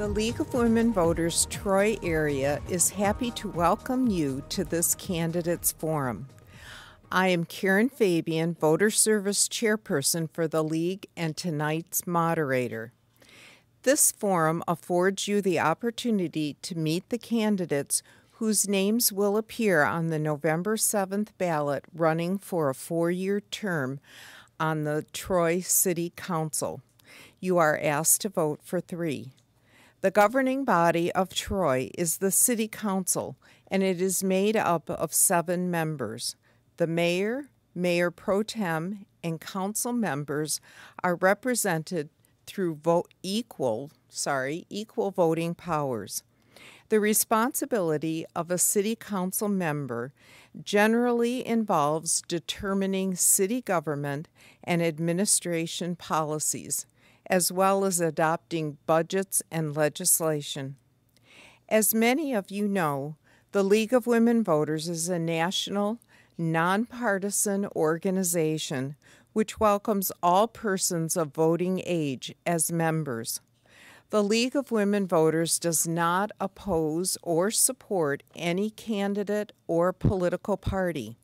The League of Women Voters Troy area is happy to welcome you to this candidates forum. I am Karen Fabian, Voter Service Chairperson for the League and tonight's moderator. This forum affords you the opportunity to meet the candidates whose names will appear on the November 7th ballot running for a four year term on the Troy City Council. You are asked to vote for three. The governing body of Troy is the City Council, and it is made up of seven members. The mayor, mayor pro tem, and council members are represented through vote equal, sorry, equal voting powers. The responsibility of a city council member generally involves determining city government and administration policies, as well as adopting budgets and legislation. As many of you know, the League of Women Voters is a national, nonpartisan organization which welcomes all persons of voting age as members. The League of Women Voters does not oppose or support any candidate or political party.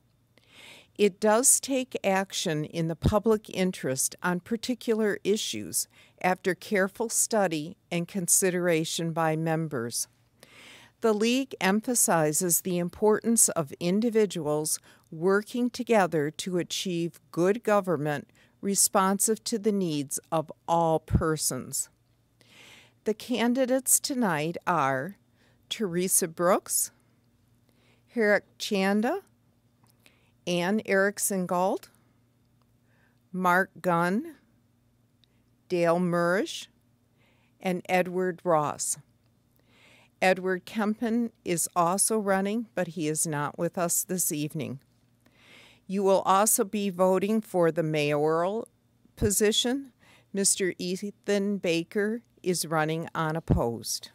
It does take action in the public interest on particular issues after careful study and consideration by members. The League emphasizes the importance of individuals working together to achieve good government responsive to the needs of all persons. The candidates tonight are Teresa Brooks, Hirak Chanda, Ann Erickson Gault, Mark Gunn, Dale Murish, and Edward Ross. Edward Kempen is also running, but he is not with us this evening. You will also be voting for the mayoral position. Mr. Ethan Baker is running unopposed.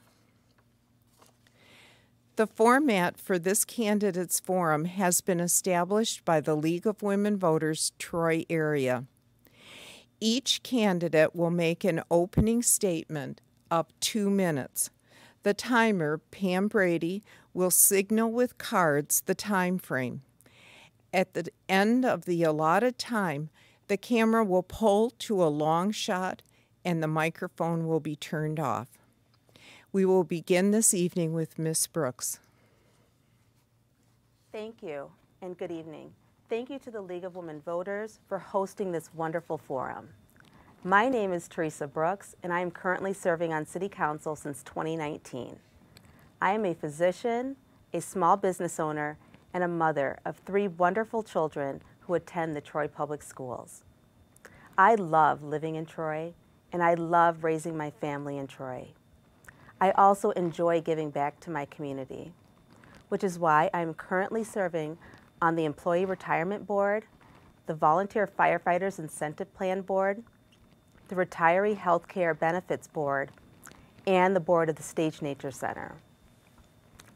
The format for this candidates forum has been established by the League of Women Voters Troy area. Each candidate will make an opening statement of two minutes. The timer, Pam Brady, will signal with cards the time frame. At the end of the allotted time, the camera will pull to a long shot and the microphone will be turned off. We will begin this evening with Miss Brooks. Thank you and good evening. Thank you to the League of Women Voters for hosting this wonderful forum. My name is Teresa Brooks and I am currently serving on City Council since 2019. I am a physician, a small business owner, and a mother of three wonderful children who attend the Troy Public Schools. I love living in Troy and I love raising my family in Troy. I also enjoy giving back to my community, which is why I'm currently serving on the Employee Retirement Board, the Volunteer Firefighters Incentive Plan Board, the Retiree Healthcare Benefits Board, and the board of the Stage Nature Center.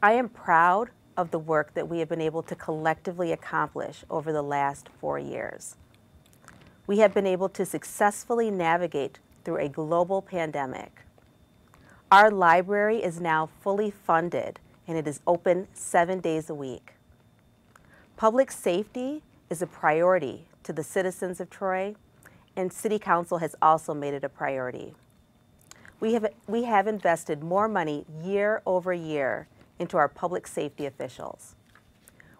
I am proud of the work that we have been able to collectively accomplish over the last four years. We have been able to successfully navigate through a global pandemic. Our library is now fully funded and it is open seven days a week. Public safety is a priority to the citizens of Troy and City Council has also made it a priority. We have, we have invested more money year over year into our public safety officials.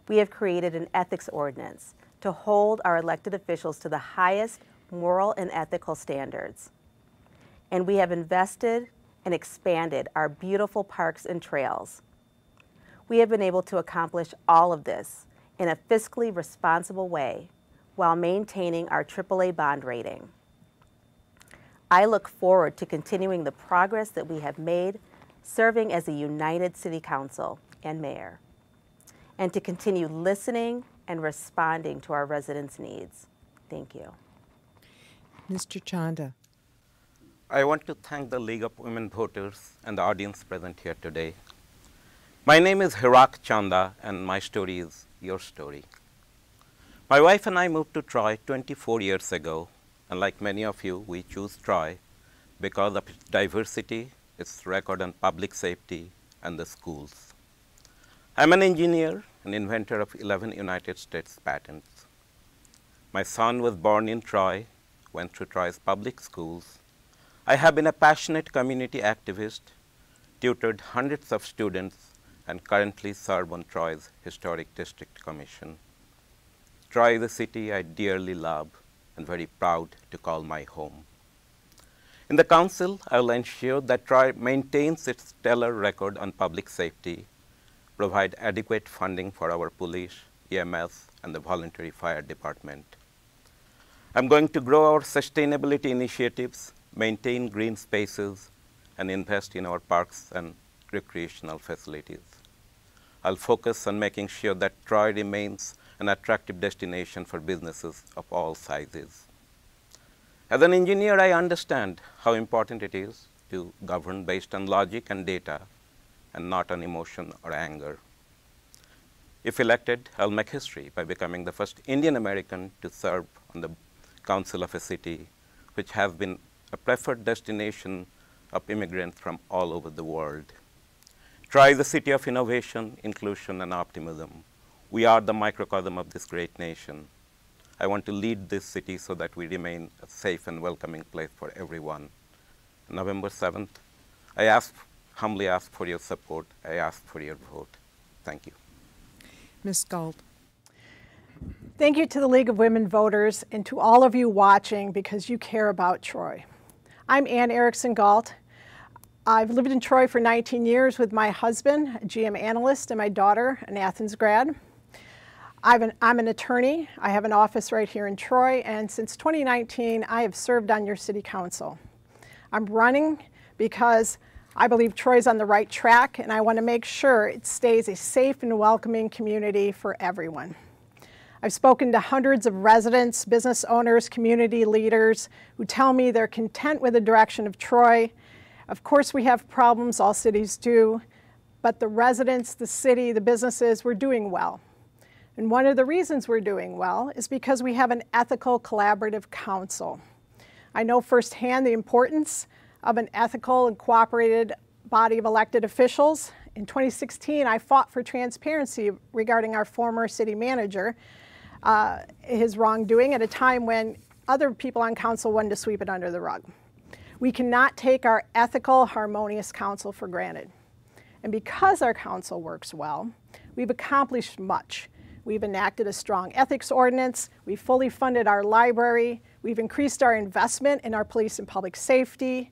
We have created an ethics ordinance to hold our elected officials to the highest moral and ethical standards and we have invested and expanded our beautiful parks and trails. We have been able to accomplish all of this in a fiscally responsible way while maintaining our AAA bond rating. I look forward to continuing the progress that we have made serving as a united City Council and Mayor, and to continue listening and responding to our residents' needs. Thank you. Mr. Chanda. I want to thank the League of Women Voters and the audience present here today. My name is Hirak Chanda and my story is your story. My wife and I moved to Troy 24 years ago and like many of you, we choose Troy because of its diversity, its record on public safety, and the schools. I'm an engineer and inventor of 11 United States patents. My son was born in Troy, went through Troy's public schools. I have been a passionate community activist, tutored hundreds of students, and currently serve on Troy's Historic District Commission. Troy is a city I dearly love and very proud to call my home. In the Council, I will ensure that Troy maintains its stellar record on public safety, provide adequate funding for our police, EMS, and the voluntary fire department. I'm going to grow our sustainability initiatives, maintain green spaces, and invest in our parks and recreational facilities. I'll focus on making sure that Troy remains an attractive destination for businesses of all sizes. As an engineer, I understand how important it is to govern based on logic and data and not on emotion or anger. If elected, I'll make history by becoming the first Indian American to serve on the council of a city which has been a preferred destination of immigrants from all over the world. Is a city of innovation, inclusion, and optimism. We are the microcosm of this great nation. I want to lead this city so that we remain a safe and welcoming place for everyone. November 7th, I ask, humbly ask for your support. I ask for your vote. Thank you. Ms. Gault. Thank you to the League of Women Voters and to all of you watching because you care about Troy. I'm Ann Erickson Gault. I've lived in Troy for 19 years with my husband, a GM analyst, and my daughter, an Athens grad. An, I'm an attorney. I have an office right here in Troy, and since 2019, I have served on your city council. I'm running because I believe Troy's on the right track, and I want to make sure it stays a safe and welcoming community for everyone. I've spoken to hundreds of residents, business owners, community leaders who tell me they're content with the direction of Troy. Of course, we have problems, all cities do, but the residents, the city, the businesses, we're doing well. And one of the reasons we're doing well is because we have an ethical collaborative council. I know firsthand the importance of an ethical and cooperated body of elected officials. In 2016, I fought for transparency regarding our former city manager, uh, his wrongdoing at a time when other people on council wanted to sweep it under the rug. We cannot take our ethical, harmonious council for granted. And because our council works well, we've accomplished much. We've enacted a strong ethics ordinance. We've fully funded our library. We've increased our investment in our police and public safety.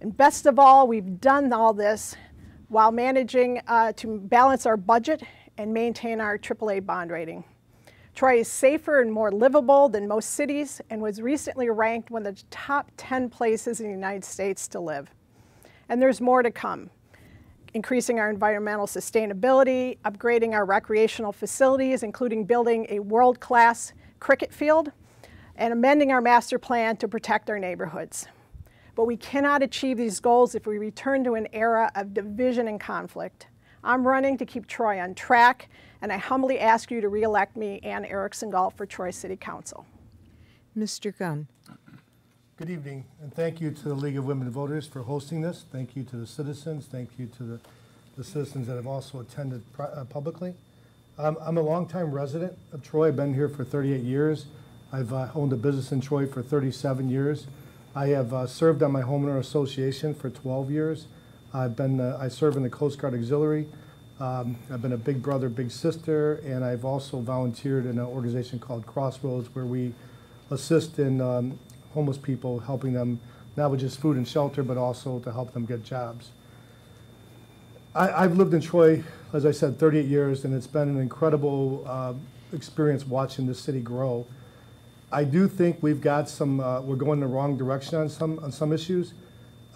And best of all, we've done all this while managing uh, to balance our budget and maintain our AAA bond rating. Troy is safer and more livable than most cities and was recently ranked one of the top 10 places in the United States to live. And there's more to come increasing our environmental sustainability, upgrading our recreational facilities, including building a world-class cricket field, and amending our master plan to protect our neighborhoods. But we cannot achieve these goals if we return to an era of division and conflict. I'm running to keep Troy on track, and I humbly ask you to reelect me, Ann Erickson Gault, for Troy City Council. Mr. Gunn. Good evening, and thank you to the League of Women Voters for hosting this. Thank you to the citizens. Thank you to the, the citizens that have also attended uh, publicly. Um, I'm a longtime resident of Troy. I've been here for 38 years. I've uh, owned a business in Troy for 37 years. I have uh, served on my homeowner association for 12 years. I've been, uh, I serve in the Coast Guard Auxiliary. Um, I've been a big brother, big sister, and I've also volunteered in an organization called Crossroads where we assist in um, homeless people, helping them not with just food and shelter, but also to help them get jobs. I, have lived in Troy, as I said, 38 years, and it's been an incredible uh, experience watching the city grow. I do think we've got some, uh, we're going the wrong direction on some, on some issues.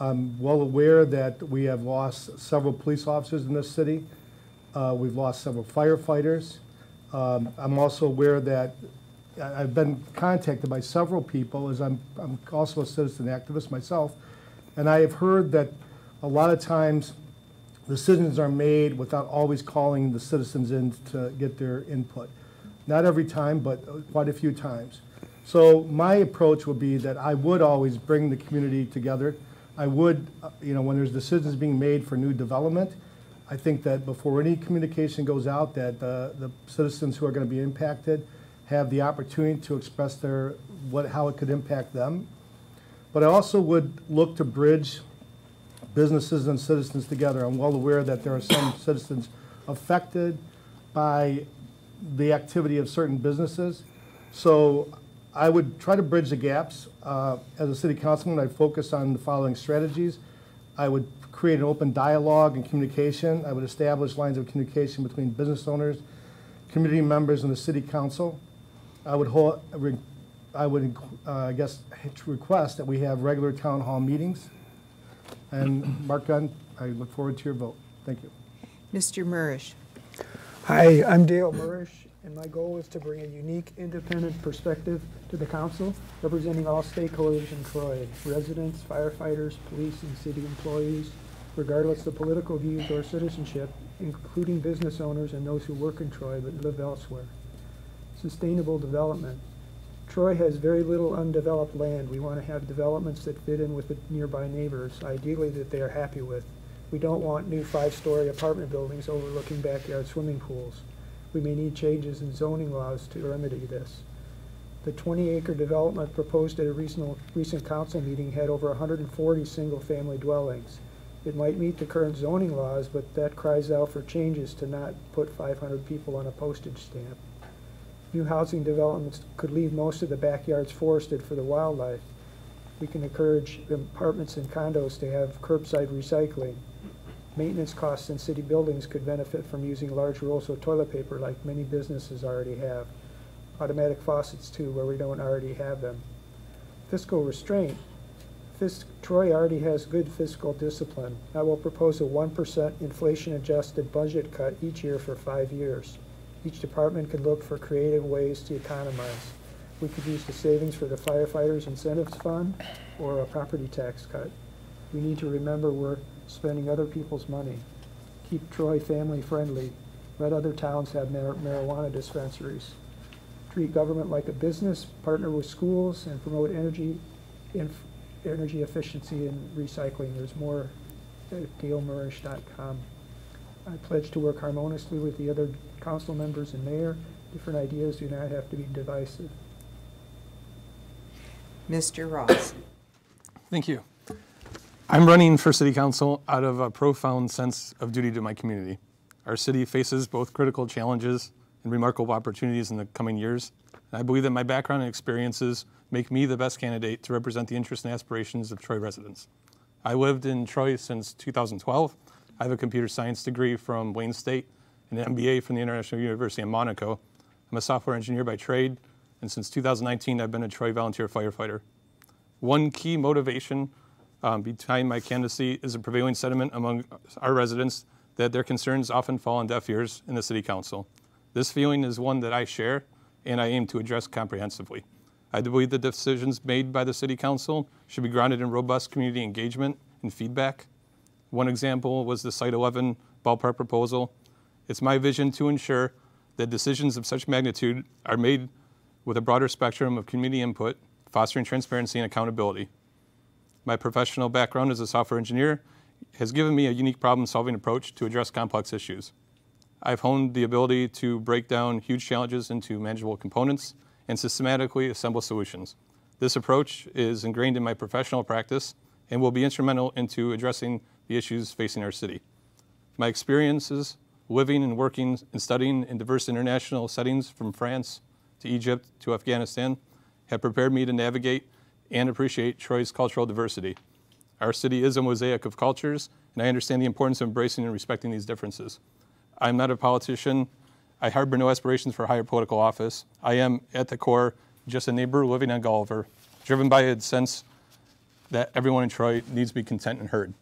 I'm well aware that we have lost several police officers in this city. Uh, we've lost several firefighters. Um, I'm also aware that I've been contacted by several people, as I'm, I'm also a citizen activist myself, and I have heard that a lot of times decisions are made without always calling the citizens in to get their input. Not every time, but quite a few times. So my approach would be that I would always bring the community together. I would, uh, you know, when there's decisions being made for new development, I think that before any communication goes out, that the, the citizens who are going to be impacted have the opportunity to express their, what, how it could impact them. But I also would look to bridge businesses and citizens together. I'm well aware that there are some citizens affected by the activity of certain businesses. So I would try to bridge the gaps. Uh, as a city councilman, I'd focus on the following strategies. I would create an open dialogue and communication. I would establish lines of communication between business owners, community members, and the city council. I would hold, I would, uh, I guess, request that we have regular town hall meetings. And Mark Gunn, I look forward to your vote. Thank you. Mr. Murish. Hi, I'm Dale Murish, and my goal is to bring a unique, independent perspective to the council, representing all stakeholders in Troy, residents, firefighters, police, and city employees, regardless of political views or citizenship, including business owners and those who work in Troy but live elsewhere. Sustainable development. Troy has very little undeveloped land. We want to have developments that fit in with the nearby neighbors, ideally that they are happy with. We don't want new five-story apartment buildings overlooking backyard swimming pools. We may need changes in zoning laws to remedy this. The 20-acre development proposed at a recent, recent council meeting had over 140 single-family dwellings. It might meet the current zoning laws, but that cries out for changes to not put 500 people on a postage stamp. New housing developments could leave most of the backyards forested for the wildlife. We can encourage apartments and condos to have curbside recycling. Maintenance costs in city buildings could benefit from using large rolls of toilet paper like many businesses already have. Automatic faucets too, where we don't already have them. Fiscal restraint. Fis Troy already has good fiscal discipline. I will propose a 1% inflation-adjusted budget cut each year for five years. Each department could look for creative ways to economize. We could use the savings for the firefighters incentives fund or a property tax cut. We need to remember we're spending other people's money. Keep Troy family friendly. Let other towns have mar marijuana dispensaries. Treat government like a business, partner with schools, and promote energy, energy efficiency and recycling. There's more at dalemurish.com. I pledge to work harmoniously with the other council members and mayor. Different ideas do not have to be divisive. Mr. Ross. Thank you. I'm running for city council out of a profound sense of duty to my community. Our city faces both critical challenges and remarkable opportunities in the coming years. I believe that my background and experiences make me the best candidate to represent the interests and aspirations of Troy residents. I lived in Troy since 2012. I have a computer science degree from Wayne State and an MBA from the International University of Monaco. I'm a software engineer by trade, and since 2019, I've been a Troy volunteer firefighter. One key motivation um, behind my candidacy is a prevailing sentiment among our residents that their concerns often fall on deaf ears in the City Council. This feeling is one that I share and I aim to address comprehensively. I believe the decisions made by the City Council should be grounded in robust community engagement and feedback. One example was the Site 11 ballpark proposal. It's my vision to ensure that decisions of such magnitude are made with a broader spectrum of community input, fostering transparency and accountability. My professional background as a software engineer has given me a unique problem-solving approach to address complex issues. I've honed the ability to break down huge challenges into manageable components and systematically assemble solutions. This approach is ingrained in my professional practice and will be instrumental into addressing the issues facing our city. My experiences living and working and studying in diverse international settings from France to Egypt to Afghanistan have prepared me to navigate and appreciate Troy's cultural diversity. Our city is a mosaic of cultures, and I understand the importance of embracing and respecting these differences. I'm not a politician. I harbor no aspirations for higher political office. I am, at the core, just a neighbor living on Gulliver, driven by a sense that everyone in Troy needs to be content and heard.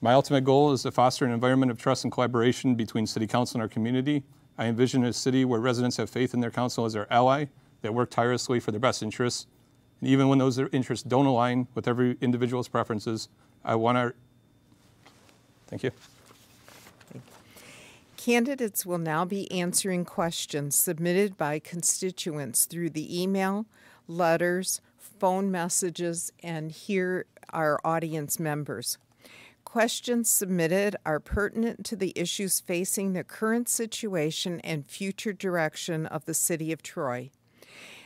My ultimate goal is to foster an environment of trust and collaboration between City Council and our community. I envision a city where residents have faith in their council as their ally, that work tirelessly for their best interests, and even when those interests don't align with every individual's preferences, I want to. Thank you. Candidates will now be answering questions submitted by constituents through the email, letters, phone messages, and here our audience members. Questions submitted are pertinent to the issues facing the current situation and future direction of the City of Troy.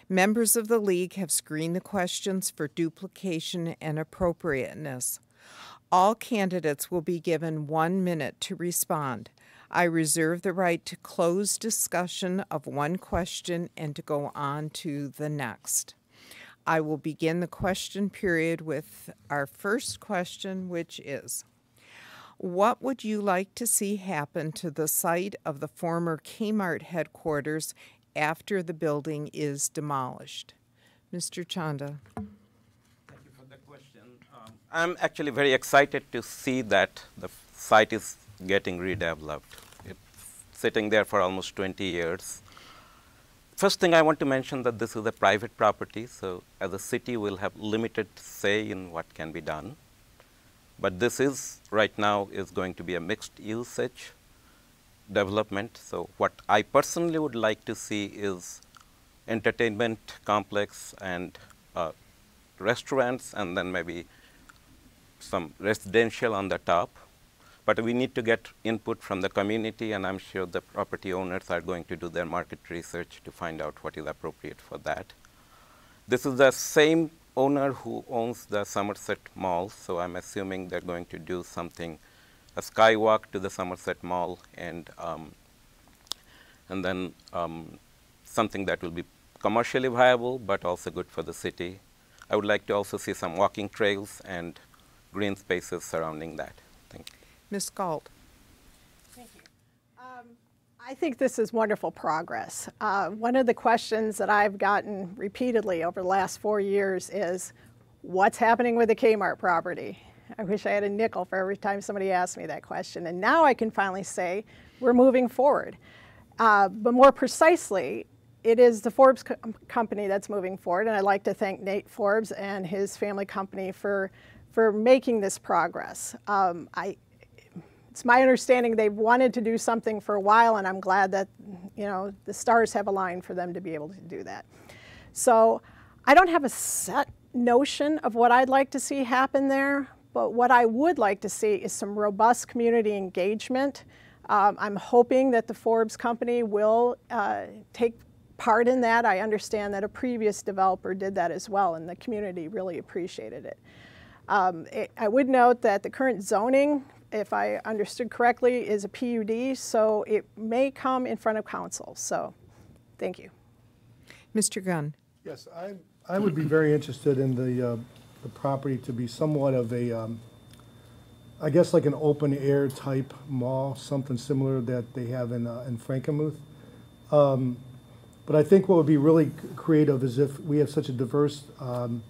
Members of the League have screened the questions for duplication and appropriateness. All candidates will be given one minute to respond. I reserve the right to close discussion of one question and to go on to the next. I will begin the question period with our first question, which is What would you like to see happen to the site of the former Kmart headquarters after the building is demolished? Mr. Chanda. Thank you for the question. Um, I'm actually very excited to see that the site is getting redeveloped. It's sitting there for almost 20 years. First thing I want to mention that this is a private property, so as a city we'll have limited say in what can be done. But this is right now is going to be a mixed usage development. So what I personally would like to see is entertainment complex and uh, restaurants and then maybe some residential on the top. But we need to get input from the community, and I'm sure the property owners are going to do their market research to find out what is appropriate for that. This is the same owner who owns the Somerset Mall, so I'm assuming they're going to do something, a skywalk to the Somerset Mall, and um, and then um, something that will be commercially viable, but also good for the city. I would like to also see some walking trails and green spaces surrounding that. Thank you. Ms. Gault. Thank you. Um, I think this is wonderful progress. Uh, one of the questions that I've gotten repeatedly over the last four years is, what's happening with the Kmart property? I wish I had a nickel for every time somebody asked me that question. And now I can finally say, we're moving forward. Uh, but more precisely, it is the Forbes co company that's moving forward, and I'd like to thank Nate Forbes and his family company for, for making this progress. Um, I, it's my understanding they've wanted to do something for a while, and I'm glad that you know the stars have aligned for them to be able to do that. So I don't have a set notion of what I'd like to see happen there, but what I would like to see is some robust community engagement. Um, I'm hoping that the Forbes company will uh, take part in that. I understand that a previous developer did that as well, and the community really appreciated it. Um, it I would note that the current zoning if I understood correctly, is a PUD, so it may come in front of council. So, thank you. Mr. Gunn. Yes, I, I would be very interested in the, uh, the property to be somewhat of a, um, I guess like an open air type mall, something similar that they have in, uh, in Frankenmuth. Um, but I think what would be really creative is if we have such a diverse, um,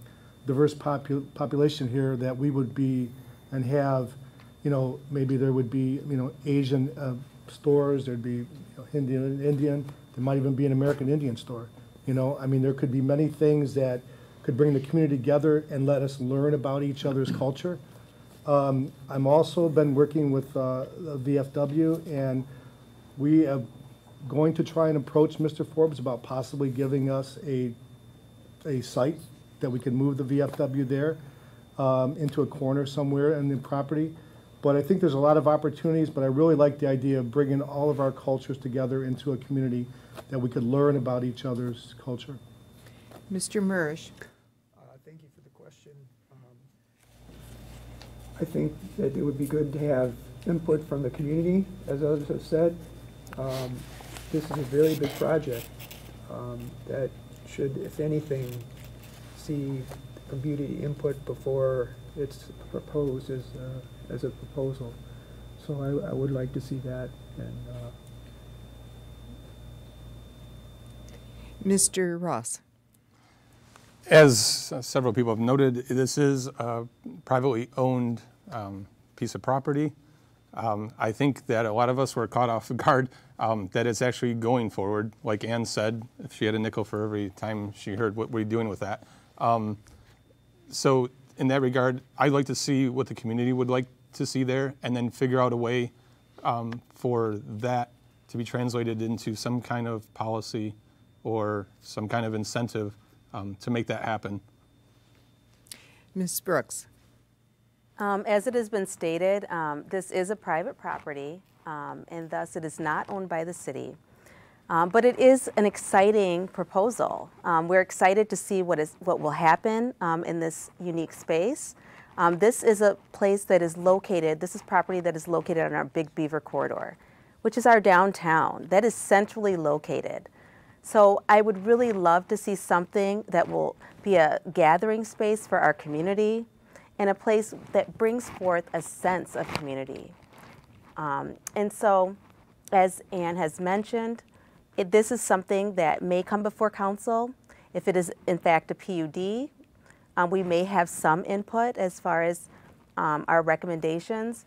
diverse popu population here that we would be and have you know, maybe there would be, you know, Asian uh, stores, there'd be you know, Indian, Indian, there might even be an American Indian store. You know, I mean, there could be many things that could bring the community together and let us learn about each other's culture. Um, I'm also been working with uh, VFW, and we are going to try and approach Mr. Forbes about possibly giving us a a site that we can move the VFW there um, into a corner somewhere in the property. But I think there's a lot of opportunities, but I really like the idea of bringing all of our cultures together into a community that we could learn about each other's culture. Mr. Murish. Uh, thank you for the question. Um, I think that it would be good to have input from the community, as others have said. Um, this is a very big project um, that should, if anything, see community input before it's proposed as uh, as a proposal. So I, I would like to see that and uh, Mr. Ross. As uh, several people have noted, this is a privately owned um, piece of property. Um, I think that a lot of us were caught off guard um, that it's actually going forward. Like Ann said, if she had a nickel for every time she heard what we're doing with that. Um, so in that regard, I'd like to see what the community would like to see there and then figure out a way um, for that to be translated into some kind of policy or some kind of incentive um, to make that happen. Ms. Brooks. Um, as it has been stated, um, this is a private property um, and thus it is not owned by the city. Um, but it is an exciting proposal. Um, we're excited to see what is what will happen um, in this unique space. This is a place that is located. This is property that is located on our Big Beaver corridor, which is our downtown. That is centrally located. So I would really love to see something that will be a gathering space for our community and a place that brings forth a sense of community. Um, and so, as Ann has mentioned, it, this is something that may come before council. If it is in fact a PUD, um, we may have some input as far as um, our recommendations.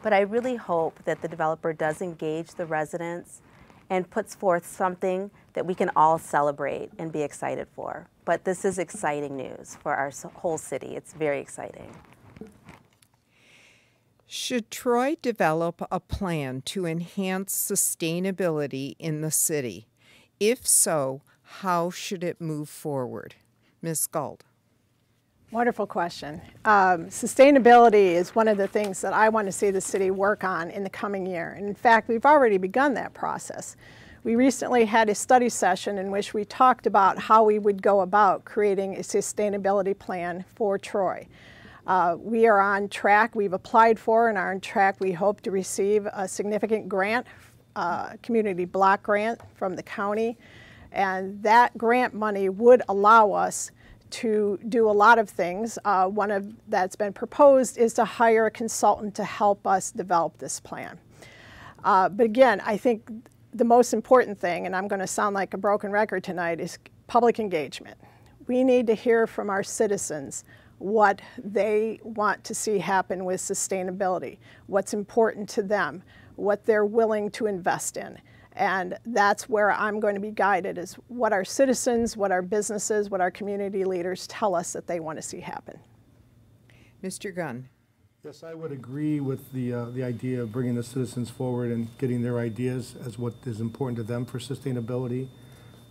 But I really hope that the developer does engage the residents and puts forth something that we can all celebrate and be excited for. But this is exciting news for our whole city. It's very exciting. Should Troy develop a plan to enhance sustainability in the city? If so, how should it move forward? Ms. Gault. Wonderful question. Um, sustainability is one of the things that I want to see the city work on in the coming year. And in fact, we've already begun that process. We recently had a study session in which we talked about how we would go about creating a sustainability plan for Troy. Uh, we are on track. We've applied for and are on track. We hope to receive a significant grant, uh, community block grant from the county. And that grant money would allow us to do a lot of things. Uh, one of that's been proposed is to hire a consultant to help us develop this plan. Uh, but again, I think the most important thing, and I'm going to sound like a broken record tonight, is public engagement. We need to hear from our citizens what they want to see happen with sustainability, what's important to them, what they're willing to invest in. And that's where I'm going to be guided is what our citizens, what our businesses, what our community leaders tell us that they want to see happen. Mr. Gunn. Yes, I would agree with the, uh, the idea of bringing the citizens forward and getting their ideas as what is important to them for sustainability.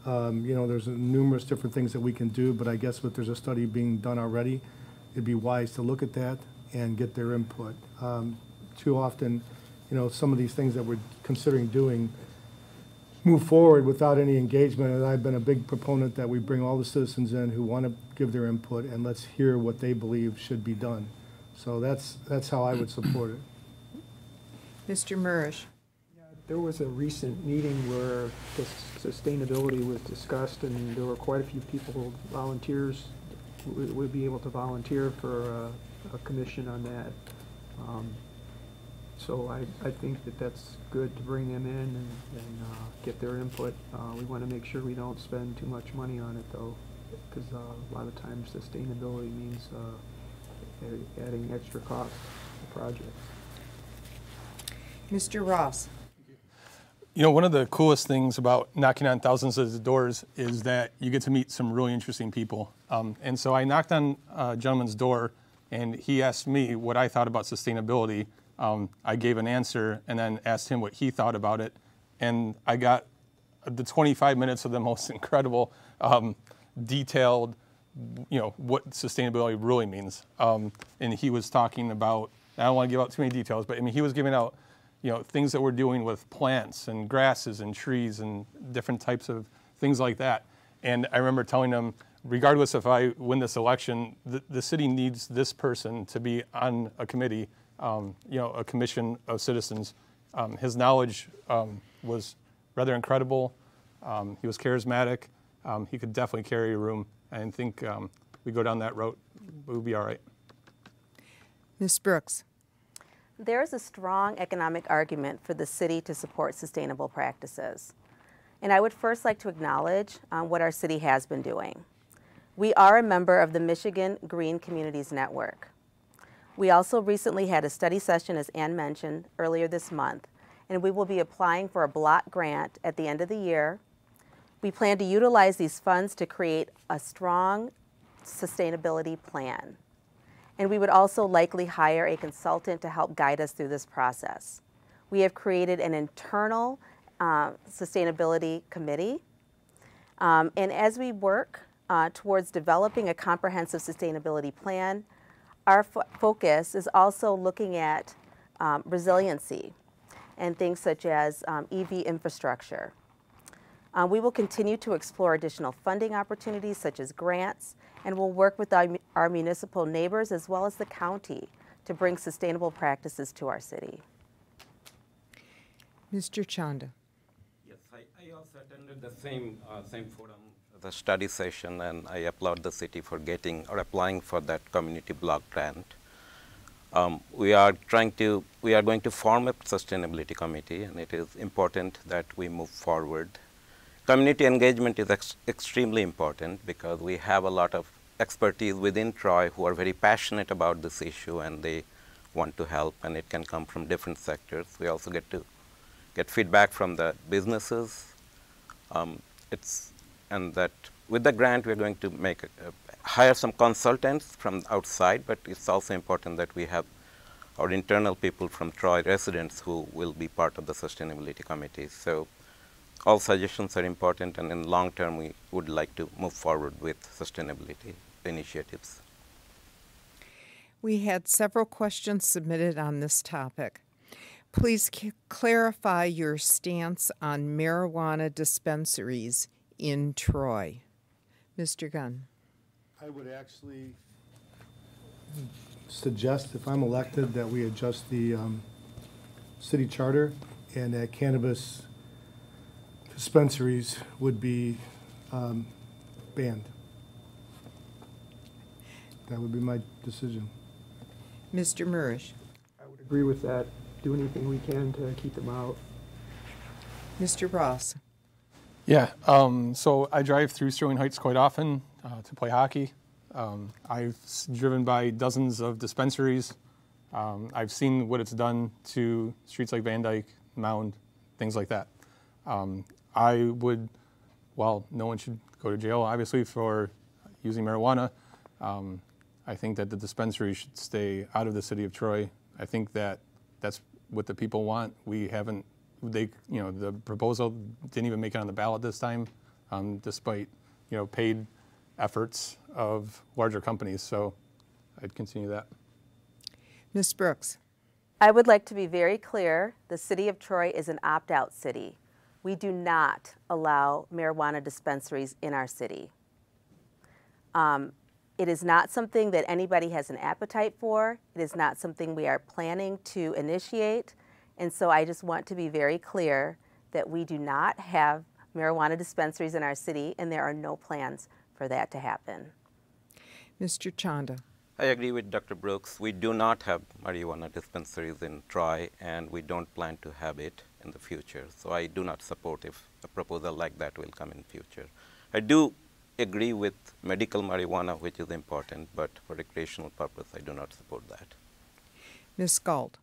Um, you know, there's numerous different things that we can do, but I guess if there's a study being done already, it'd be wise to look at that and get their input. Um, too often, you know, some of these things that we're considering doing move forward without any engagement. And I've been a big proponent that we bring all the citizens in who want to give their input and let's hear what they believe should be done. So that's that's how I would support it. Mr. Murish. There was a recent meeting where sustainability was discussed, and there were quite a few people, volunteers, would, would be able to volunteer for a, a commission on that. Um, so I, I think that that's good to bring them in and, and uh, get their input. Uh, we want to make sure we don't spend too much money on it though, because uh, a lot of times sustainability means uh, adding extra costs to projects. Mr. Ross. You know, one of the coolest things about knocking on thousands of doors is that you get to meet some really interesting people. Um, and so I knocked on a gentleman's door, and he asked me what I thought about sustainability. Um, I gave an answer and then asked him what he thought about it. And I got the 25 minutes of the most incredible, um, detailed, you know, what sustainability really means. Um, and he was talking about, I don't want to give out too many details, but I mean, he was giving out you know, things that we're doing with plants and grasses and trees and different types of things like that. And I remember telling him, regardless if I win this election, the, the city needs this person to be on a committee, um, you know, a commission of citizens. Um, his knowledge um, was rather incredible. Um, he was charismatic. Um, he could definitely carry a room. And I think um, we go down that road, we'll be all right. Ms. Brooks. There is a strong economic argument for the city to support sustainable practices. And I would first like to acknowledge um, what our city has been doing. We are a member of the Michigan Green Communities Network. We also recently had a study session, as Ann mentioned, earlier this month, and we will be applying for a block grant at the end of the year. We plan to utilize these funds to create a strong sustainability plan and we would also likely hire a consultant to help guide us through this process. We have created an internal uh, sustainability committee, um, and as we work uh, towards developing a comprehensive sustainability plan, our fo- focus is also looking at um, resiliency and things such as um, EV infrastructure. Uh, we will continue to explore additional funding opportunities such as grants, and we'll work with our, our municipal neighbors as well as the county to bring sustainable practices to our city. Mr. Chanda. Yes, I, I also attended the same, uh, same forum, the study session, and I applaud the city for getting or applying for that community block grant. Um, we are trying to, we are going to form a sustainability committee, and it is important that we move forward. Community engagement is ex extremely important because we have a lot of expertise within Troy who are very passionate about this issue and they want to help, and it can come from different sectors. We also get to get feedback from the businesses. Um, it's and that with the grant we're going to make a, hire some consultants from outside, but it's also important that we have our internal people from Troy residents who will be part of the sustainability committee. So all suggestions are important, and in long term we would like to move forward with sustainability initiatives. We had several questions submitted on this topic. Please clarify your stance on marijuana dispensaries in Troy. Mr. Gunn. I would actually suggest, if I'm elected, that we adjust the um, city charter and that cannabis dispensaries would be um, banned. That would be my decision. Mr. Murish. I would agree with that. Do anything we can to keep them out. Mr. Ross. Yeah, um, so I drive through Sterling Heights quite often uh, to play hockey. Um, I've driven by dozens of dispensaries. Um, I've seen what it's done to streets like Van Dyke, Mound, things like that. Um, I would, well, no one should go to jail, obviously, for using marijuana, um, I think that the dispensary should stay out of the city of Troy. I think that that's what the people want. We haven't, they, you know, the proposal didn't even make it on the ballot this time, um, despite, you know, paid efforts of larger companies. So I'd continue that. Ms. Brooks. I would like to be very clear the city of Troy is an opt out city. We do not allow marijuana dispensaries in our city. Um, it is not something that anybody has an appetite for. It is not something we are planning to initiate. And so I just want to be very clear that we do not have marijuana dispensaries in our city, and there are no plans for that to happen. Mr. Chanda. I agree with Dr. Brooks. We do not have marijuana dispensaries in Troy, and we don't plan to have it in the future. So I do not support if a proposal like that will come in future. I do agree with medical marijuana, which is important, but for recreational purpose, I do not support that. Ms. Gault.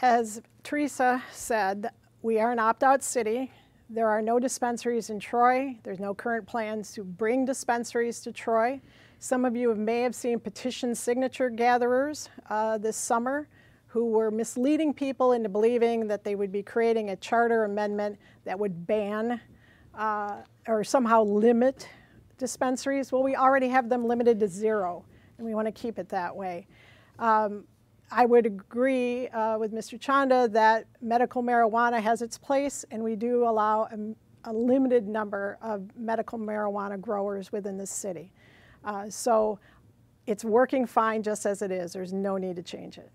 As Teresa said, we are an opt-out city. There are no dispensaries in Troy. There's no current plans to bring dispensaries to Troy. Some of you may have seen petition signature gatherers uh, this summer who were misleading people into believing that they would be creating a charter amendment that would ban uh, or somehow limit dispensaries. Well, we already have them limited to zero, and we want to keep it that way. Um, I would agree uh, with Mr. Chanda that medical marijuana has its place, and we do allow a, a limited number of medical marijuana growers within the city. Uh, so it's working fine just as it is. There's no need to change it.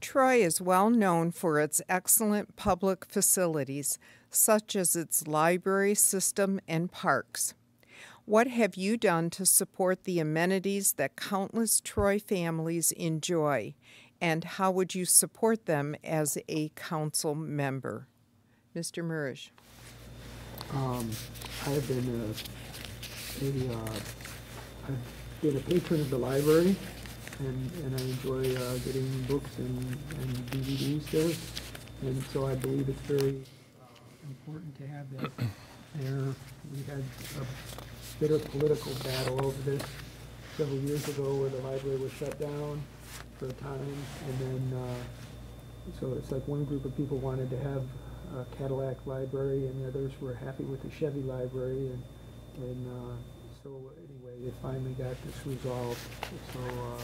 Troy is well known for its excellent public facilities, such as its library system and parks. What have you done to support the amenities that countless Troy families enjoy, and how would you support them as a council member? Mr. Murish. Um, I have been a, a uh, I've been a patron of the library, and, and I enjoy uh, getting books and, and DVDs there. And so I believe it's very uh, important to have that there. We had a bit of political battle over this several years ago where the library was shut down for a time. And then, uh, so it's like one group of people wanted to have a Cadillac library and the others were happy with the Chevy library. And, and uh, so anyway, they finally got this resolved. So uh,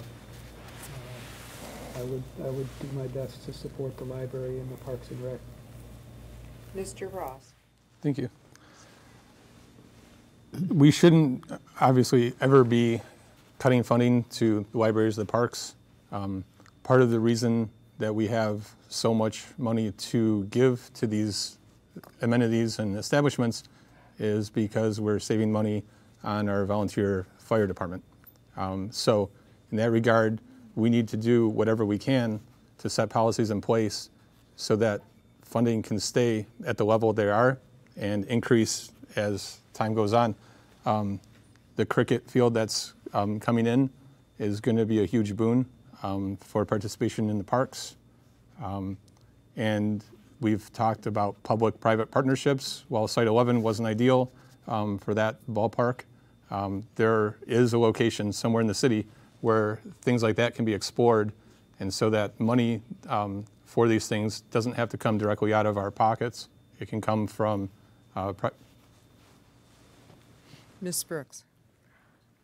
uh, I would, I would do my best to support the library and the Parks and Rec. Mr. Ross. Thank you. We shouldn't obviously ever be cutting funding to the libraries, the parks. Um, part of the reason that we have so much money to give to these amenities and establishments is because we're saving money on our volunteer fire department. Um, so, in that regard, we need to do whatever we can to set policies in place so that funding can stay at the level they are and increase as time goes on. Um, the cricket field that's um, coming in is going to be a huge boon um, for participation in the parks. Um, and we've talked about public-private partnerships. While Site 11 wasn't ideal um, for that ballpark, there is a location somewhere in the city where things like that can be explored, and so that money um, for these things doesn't have to come directly out of our pockets. It can come from uh, Ms. Brooks.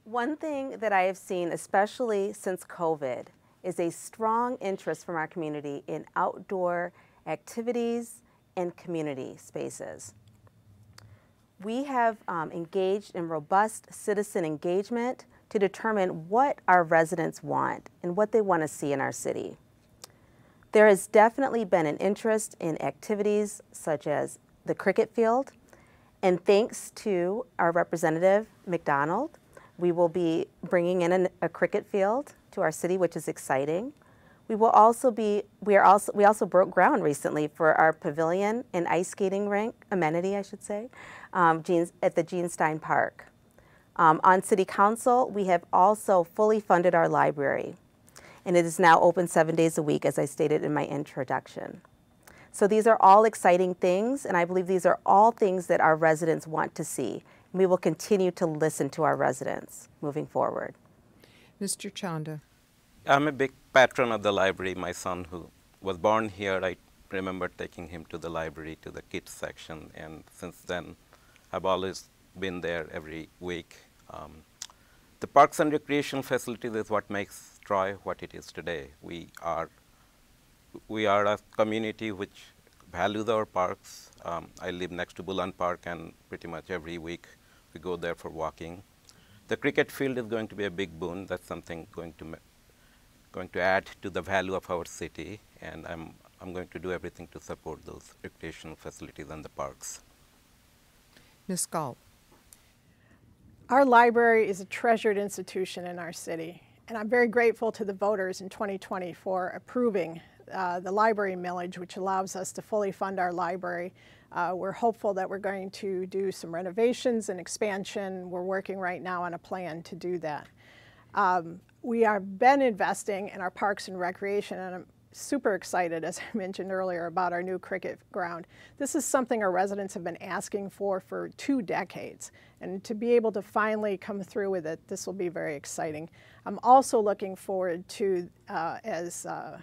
One thing that I have seen, especially since COVID, is a strong interest from our community in outdoor activities and community spaces. We have um, engaged in robust citizen engagement to determine what our residents want and what they want to see in our city. There has definitely been an interest in activities such as the cricket field, and thanks to our representative, MacDonell, we will be bringing in an, a cricket field to our city, which is exciting. We will also be, we are also, we also broke ground recently for our pavilion and ice skating rink, amenity, I should say, um, at the Jeanne Stine Park. Um, on City Council, we have also fully funded our library, and it is now open seven days a week, as I stated in my introduction. So these are all exciting things, and I believe these are all things that our residents want to see. We will continue to listen to our residents moving forward. Mr. Chanda. I'm a big patron of the library. My son, who was born here, I remember taking him to the library, to the kids section, and since then, I've always been there every week. Um, the parks and recreation facilities is what makes Troy what it is today. We are we are a community which values our parks. Um, I live next to Boulan Park, and pretty much every week we go there for walking. The cricket field is going to be a big boon. That's something going to going to add to the value of our city, and I'm I'm going to do everything to support those recreational facilities and the parks. Ms. Gault. Our library is a treasured institution in our city, and I'm very grateful to the voters in 2020 for approving uh, the library millage, which allows us to fully fund our library. Uh, we're hopeful that we're going to do some renovations and expansion. We're working right now on a plan to do that. Um, we have been investing in our parks and recreation, and I'm super excited, as I mentioned earlier, about our new cricket ground. This is something our residents have been asking for for two decades, and to be able to finally come through with it, this will be very exciting. I'm also looking forward to, uh, as uh,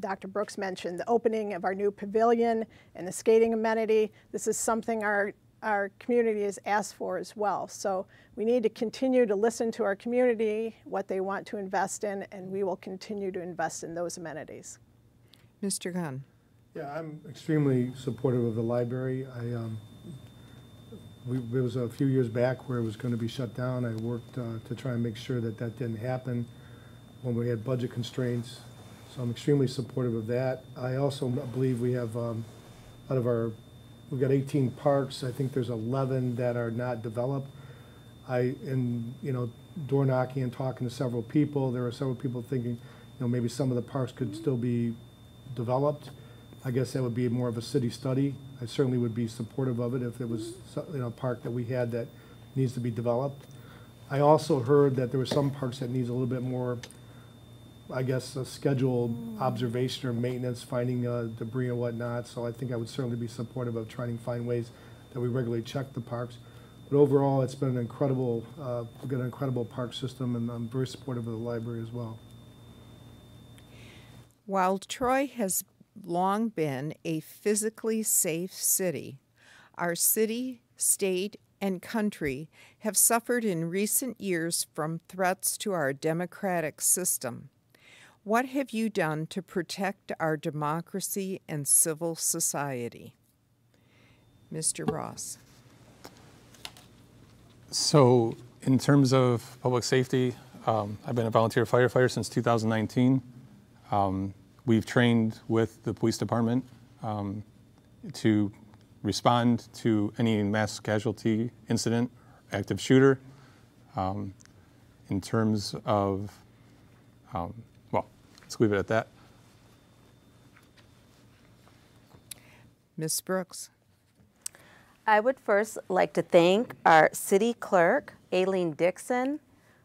Dr. Brooks mentioned, the opening of our new pavilion and the skating amenity. This is something our our community has asked for as well. So we need to continue to listen to our community, what they want to invest in, and we will continue to invest in those amenities. Mr. Gunn. Yeah, I'm extremely supportive of the library. I, um, we, it was a few years back where it was going to be shut down. I worked uh, to try and make sure that that didn't happen when we had budget constraints. So I'm extremely supportive of that. I also believe we have, um, out of our We've got 18 parks. I think there's 11 that are not developed. I, and, you know, door knocking and talking to several people, there are several people thinking, you know, maybe some of the parks could still be developed. I guess that would be more of a city study. I certainly would be supportive of it if it was, you know, a park that we had that needs to be developed. I also heard that there were some parks that needs a little bit more I guess, a scheduled observation or maintenance, finding uh, debris and whatnot. So I think I would certainly be supportive of trying to find ways that we regularly check the parks. But overall, it's been an incredible, uh, we've got an incredible park system, and I'm very supportive of the library as well. While Troy has long been a physically safe city, our city, state, and country have suffered in recent years from threats to our democratic system. What have you done to protect our democracy and civil society? Mr. Ross. So, in terms of public safety, um, I've been a volunteer firefighter since 2019. Um, we've trained with the police department um, to respond to any mass casualty incident, active shooter. Um, in terms of, um, let's leave it at that. Ms. Brooks. I would first like to thank our city clerk, Aileen Dickson,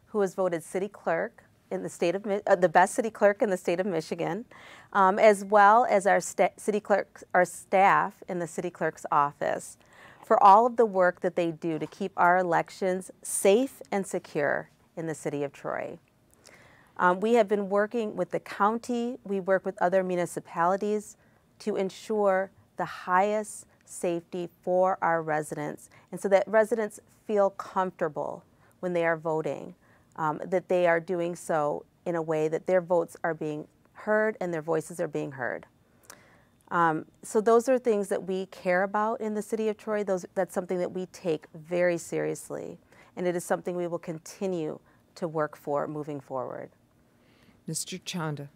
who was voted city clerk in the state of uh, the best city clerk in the state of Michigan, um, as well as our city clerk, our staff in the city clerk's office, for all of the work that they do to keep our elections safe and secure in the city of Troy. Um, we have been working with the county. We work with other municipalities to ensure the highest safety for our residents, and so that residents feel comfortable when they are voting um, that they are doing so in a way that their votes are being heard and their voices are being heard. Um, so those are things that we care about in the city of Troy. Those, that's something that we take very seriously, and it is something we will continue to work for moving forward. Mr. Chanda.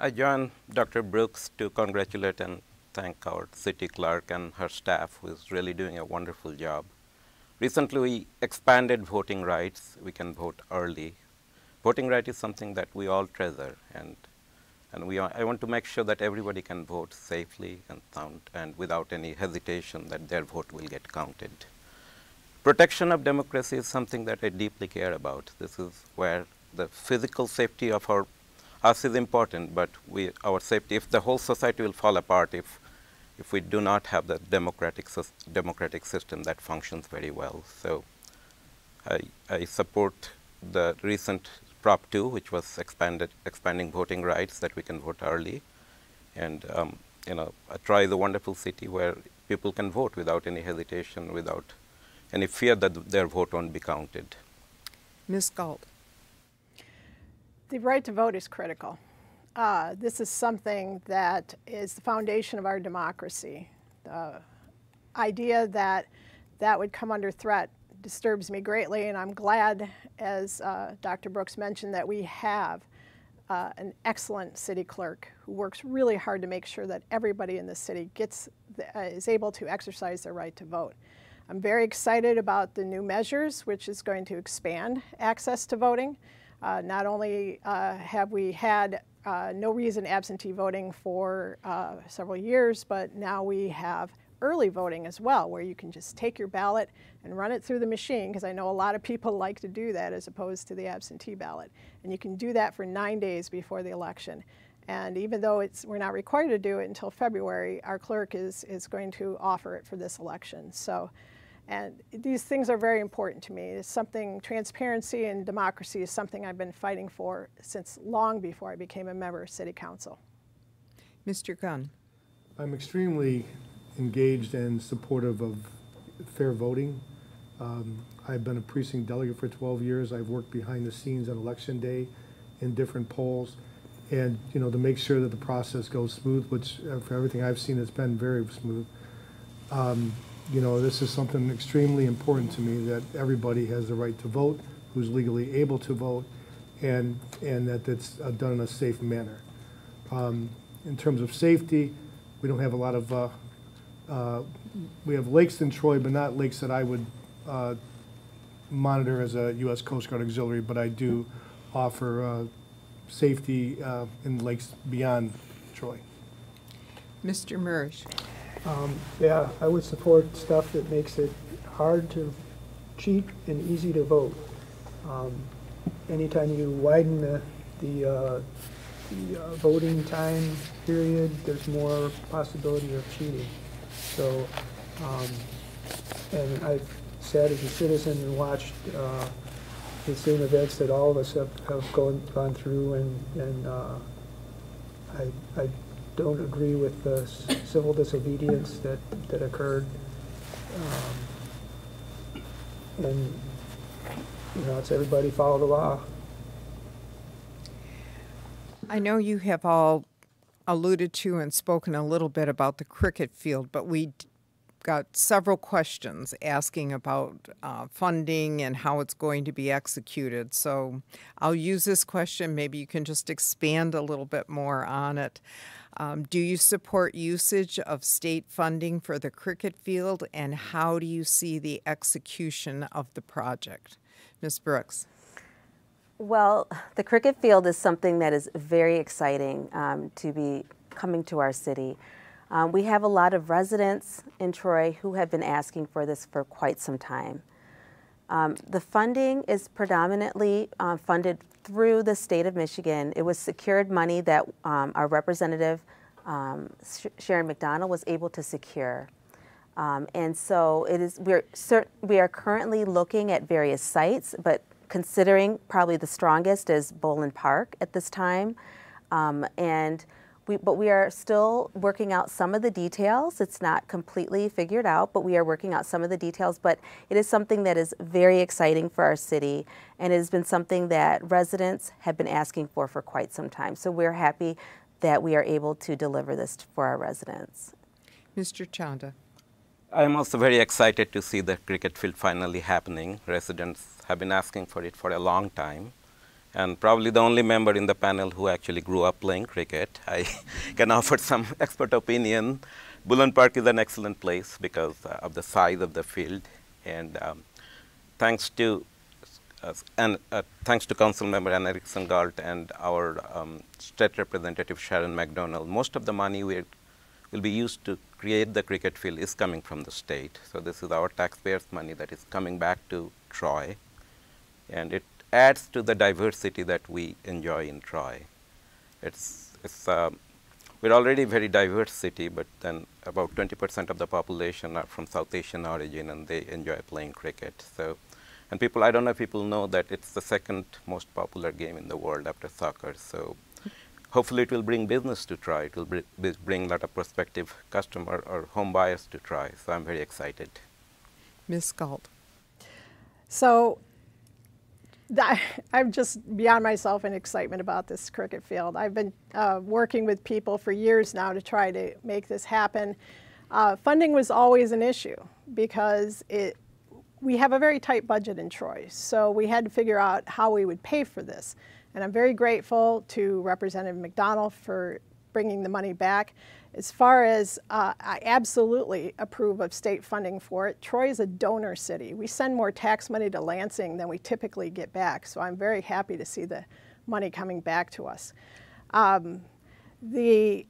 I join Dr. Brooks to congratulate and thank our city clerk and her staff who is really doing a wonderful job. Recently, we expanded voting rights. We can vote early. Voting right is something that we all treasure, and and we are, I want to make sure that everybody can vote safely and sound and without any hesitation that their vote will get counted. Protection of democracy is something that I deeply care about. This is where the physical safety of our us is important, but we, our safety, if the whole society will fall apart, if if we do not have the democratic, democratic system that functions very well. So I, I support the recent Prop 2, which was expanded, expanding voting rights that we can vote early. And, um, you know, Troy is a wonderful city where people can vote without any hesitation, without any fear that their vote won't be counted. Ms. Gault. The right to vote is critical. Uh, this is something that is the foundation of our democracy. The idea that that would come under threat disturbs me greatly, and I'm glad, as uh, Dr. Brooks mentioned, that we have uh, an excellent city clerk who works really hard to make sure that everybody in the city gets the, uh, is able to exercise their right to vote. I'm very excited about the new measures, which is going to expand access to voting. Uh, not only uh, have we had uh, no reason absentee voting for uh, several years, but now we have early voting as well, where you can just take your ballot and run it through the machine, because I know a lot of people like to do that as opposed to the absentee ballot. And you can do that for nine days before the election. And even though it's, we're not required to do it until February, our clerk is, is going to offer it for this election. So and these things are very important to me. It's something, transparency and democracy is something I've been fighting for since long before I became a member of City Council. Mr. Gunn. I'm extremely engaged and supportive of fair voting. Um, I've been a precinct delegate for 12 years. I've worked behind the scenes on election day in different polls. And, you know, to make sure that the process goes smooth, which uh, for everything I've seen, it's been very smooth. Um, you know, this is something extremely important to me that everybody has the right to vote, who's legally able to vote, and, and that it's uh, done in a safe manner. Um, in terms of safety, we don't have a lot of, uh, uh, we have lakes in Troy, but not lakes that I would uh, monitor as a U.S. Coast Guard auxiliary, but I do offer uh, safety uh, in lakes beyond Troy. Mr. Murish. Um, yeah, I would support stuff that makes it hard to cheat and easy to vote. Um, anytime you widen the, the, uh, the uh, voting time period, there's more possibility of cheating. So, um, and I've sat as a citizen and watched uh, the same events that all of us have, have gone, gone through, and, and uh, I, I don't agree with the civil disobedience that, that occurred. Um, And, you know, it's everybody follow the law. I know you have all alluded to and spoken a little bit about the cricket field, but we got several questions asking about uh, funding and how it's going to be executed. So I'll use this question. Maybe you can just expand a little bit more on it. Um, do you support usage of state funding for the cricket field, and how do you see the execution of the project? Ms. Brooks. Well, the cricket field is something that is very exciting um, to be coming to our city. Um, we have a lot of residents in Troy who have been asking for this for quite some time. Um, the funding is predominantly uh, funded through the state of Michigan. It was secured money that um, our representative um, Sharon MacDonell was able to secure. Um, and so it is we're we are currently looking at various sites, but considering probably the strongest is Boulan Park at this time. Um, and we, but we are still working out some of the details. It's not completely figured out, but we are working out some of the details. But it is something that is very exciting for our city, and it has been something that residents have been asking for for quite some time. So we're happy that we are able to deliver this for our residents. Mr. Chanda. I'm also very excited to see the cricket field finally happening. Residents have been asking for it for a long time and probably the only member in the panel who actually grew up playing cricket. I can offer some expert opinion. Boulan Park is an excellent place because uh, of the size of the field, and um, thanks to uh, and uh, thanks to Council Member Ann Erickson Gault and our um, state representative Sharon MacDonell, most of the money we will be used to create the cricket field is coming from the state. So this is our taxpayers' money that is coming back to Troy, and it adds to the diversity that we enjoy in Troy. It's, it's, uh, we're already a very diverse city, but then about 20% of the population are from South Asian origin and they enjoy playing cricket. So, and people, I don't know if people know that it's the second most popular game in the world after soccer. So hopefully it will bring business to Troy. It will br bring a lot of prospective customer or home buyers to Troy. So I'm very excited. Ms. Gault. So I'm just beyond myself in excitement about this cricket field. I've been uh, working with people for years now to try to make this happen. Uh, funding was always an issue because it, we have a very tight budget in Troy, so we had to figure out how we would pay for this. And I'm very grateful to Representative MacDonell for bringing the money back. As far as uh, I absolutely approve of state funding for it, Troy is a donor city. We send more tax money to Lansing than we typically get back, so I'm very happy to see the money coming back to us. Um, the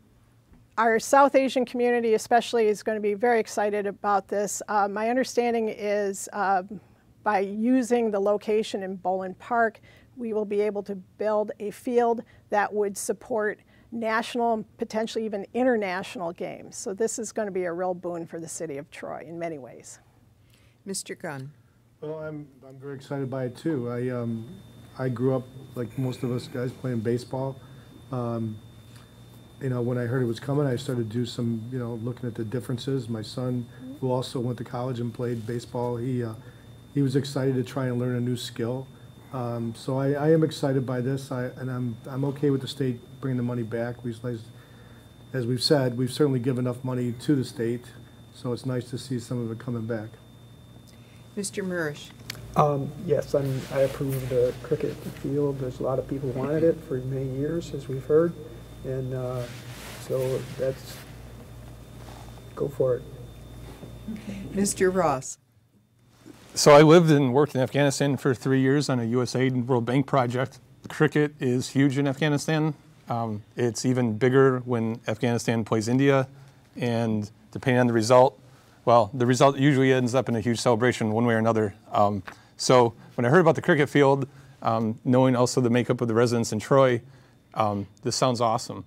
our South Asian community, especially, is going to be very excited about this. Uh, my understanding is um, by using the location in Boulan Park, we will be able to build a field that would support national and potentially even international games. So this is going to be a real boon for the city of Troy in many ways. Mr. Gunn. Well, I'm, I'm very excited by it too. I, um, I grew up, like most of us guys, playing baseball. Um, you know, when I heard it was coming, I started to do some, you know, looking at the differences. My son, who also went to college and played baseball, he, uh, he was excited to try and learn a new skill. Um, so I, I am excited by this, I, and I'm, I'm okay with the state bringing the money back. We, as, as we've said, we've certainly given enough money to the state, so it's nice to see some of it coming back. Mr. Murish. Um, yes, I'm, I approve the cricket field. There's a lot of people wanted it for many years, as we've heard, and uh, so that's go for it. Mr. Ross. So I lived and worked in Afghanistan for three years on a USAID and World Bank project. Cricket is huge in Afghanistan. Um, it's even bigger when Afghanistan plays India, and depending on the result, well, the result usually ends up in a huge celebration one way or another. Um, so when I heard about the cricket field, um, knowing also the makeup of the residents in Troy, um, this sounds awesome.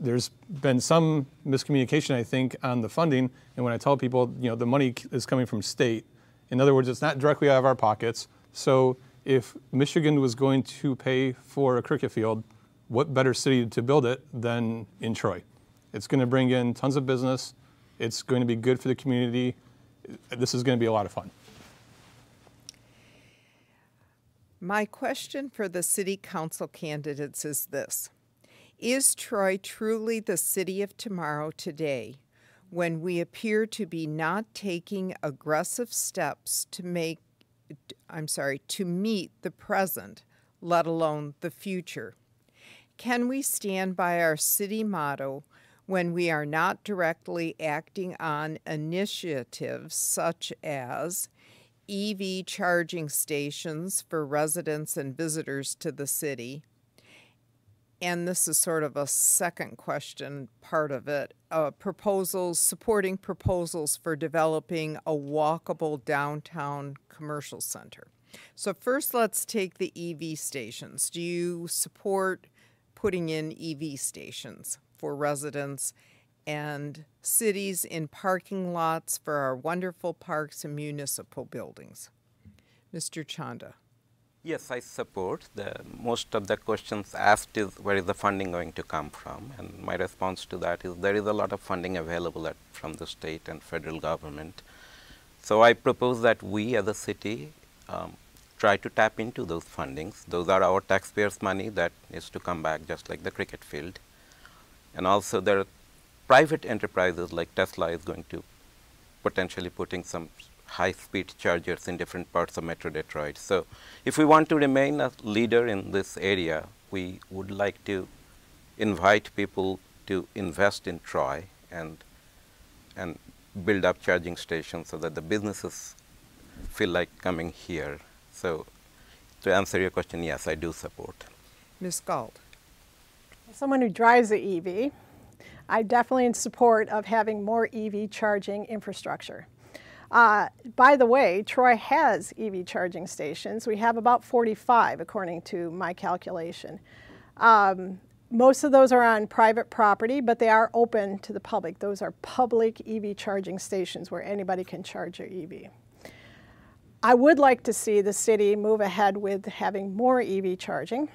There's been some miscommunication, I think, on the funding. And when I tell people, you know, the money is coming from state, in other words, it's not directly out of our pockets. So if Michigan was going to pay for a cricket field, what better city to build it than in Troy? It's going to bring in tons of business. It's going to be good for the community. This is going to be a lot of fun. My question for the city council candidates is this Is Troy truly the city of tomorrow today when we appear to be not taking aggressive steps to make, I'm sorry, to meet the present, let alone the future? Can we stand by our city motto when we are not directly acting on initiatives such as EV charging stations for residents and visitors to the city? And this is sort of a second question part of it. Uh, proposals, supporting proposals for developing a walkable downtown commercial center. So, first, let's take the EV stations. Do you support putting in EV stations for residents and cities in parking lots for our wonderful parks and municipal buildings? Mr. Chanda. Yes, I support. The, most of the questions asked is where is the funding going to come from? And my response to that is there is a lot of funding available at, from the state and federal government. So I propose that we as a city um, try to tap into those fundings. Those are our taxpayers' money that is to come back just like the cricket field. And also there are private enterprises like Tesla is going to potentially putting some high-speed chargers in different parts of Metro Detroit. So if we want to remain a leader in this area, we would like to invite people to invest in Troy and, and build up charging stations so that the businesses feel like coming here. So to answer your question, yes, I do support. Ms. Gault. As Someone who drives the EV, I definitely in support of having more EV charging infrastructure. Uh, by the way, Troy has EV charging stations. We have about 45, according to my calculation. Um, most of those are on private property, but they are open to the public. Those are public EV charging stations where anybody can charge their EV. I would like to see the city move ahead with having more EV charging.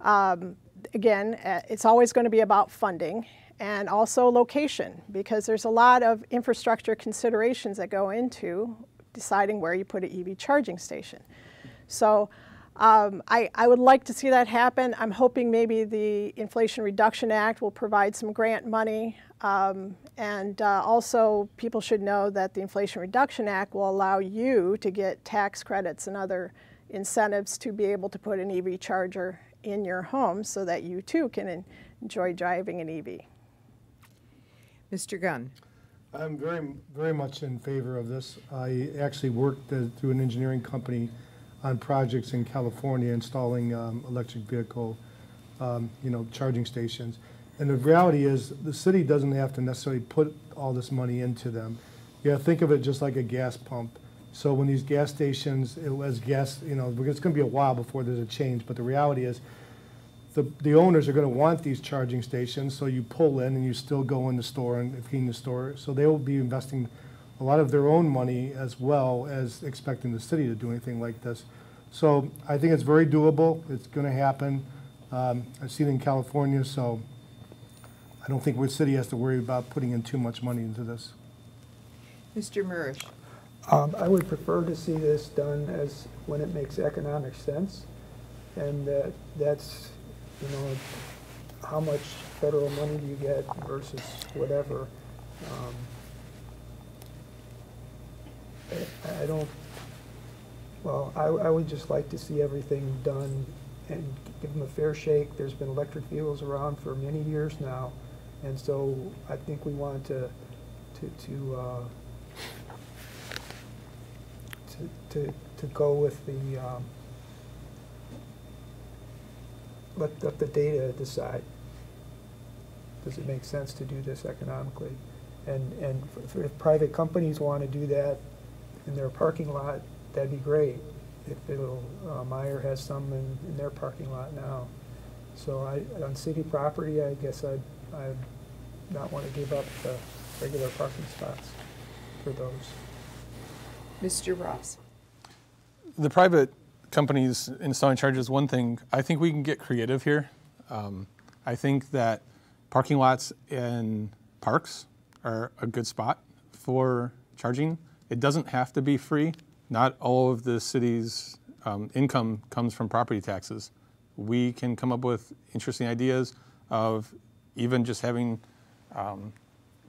Um, again, uh, it's always going to be about funding, and also location because there's a lot of infrastructure considerations that go into deciding where you put an EV charging station. So um, I, I, would like to see that happen. I'm hoping maybe the Inflation Reduction Act will provide some grant money. Um, and uh, also, people should know that the Inflation Reduction Act will allow you to get tax credits and other incentives to be able to put an EV charger in your home so that you too can enjoy driving an EV. Mr. Gunn. I'm very, very much in favor of this. I actually worked uh, through an engineering company on projects in California installing um, electric vehicle, um, you know, charging stations. And the reality is, the city doesn't have to necessarily put all this money into them. Gotta think of it just like a gas pump. So when these gas stations, it was gas, you know, it's gonna be a while before there's a change, but the reality is, the, the owners are going to want these charging stations, so you pull in and you still go in the store and clean the store. So they will be investing a lot of their own money as well as expecting the city to do anything like this. So I think it's very doable. It's going to happen. Um, I've seen it in California, so I don't think our city has to worry about putting in too much money into this. Mr. Murish. Um, I would prefer to see this done as when it makes economic sense, and that that's you know, how much federal money do you get versus whatever. Um, I, don't, well, I, I would just like to see everything done and give them a fair shake. There's been electric vehicles around for many years now, and so I think we want to, to, to, uh, to, to, to go with the, um, let, let the data decide. Does it make sense to do this economically? And, and if private companies want to do that in their parking lot, that'd be great. If it'll, uh, Meijer has some in, in their parking lot now. So I, on city property, I guess I'd, I'd not want to give up the regular parking spots for those. Mr. Ross. The private companies installing chargers one thing. I think we can get creative here. Um, I think that parking lots in parks are a good spot for charging. It doesn't have to be free. Not all of the city's um, income comes from property taxes. We can come up with interesting ideas of even just having um,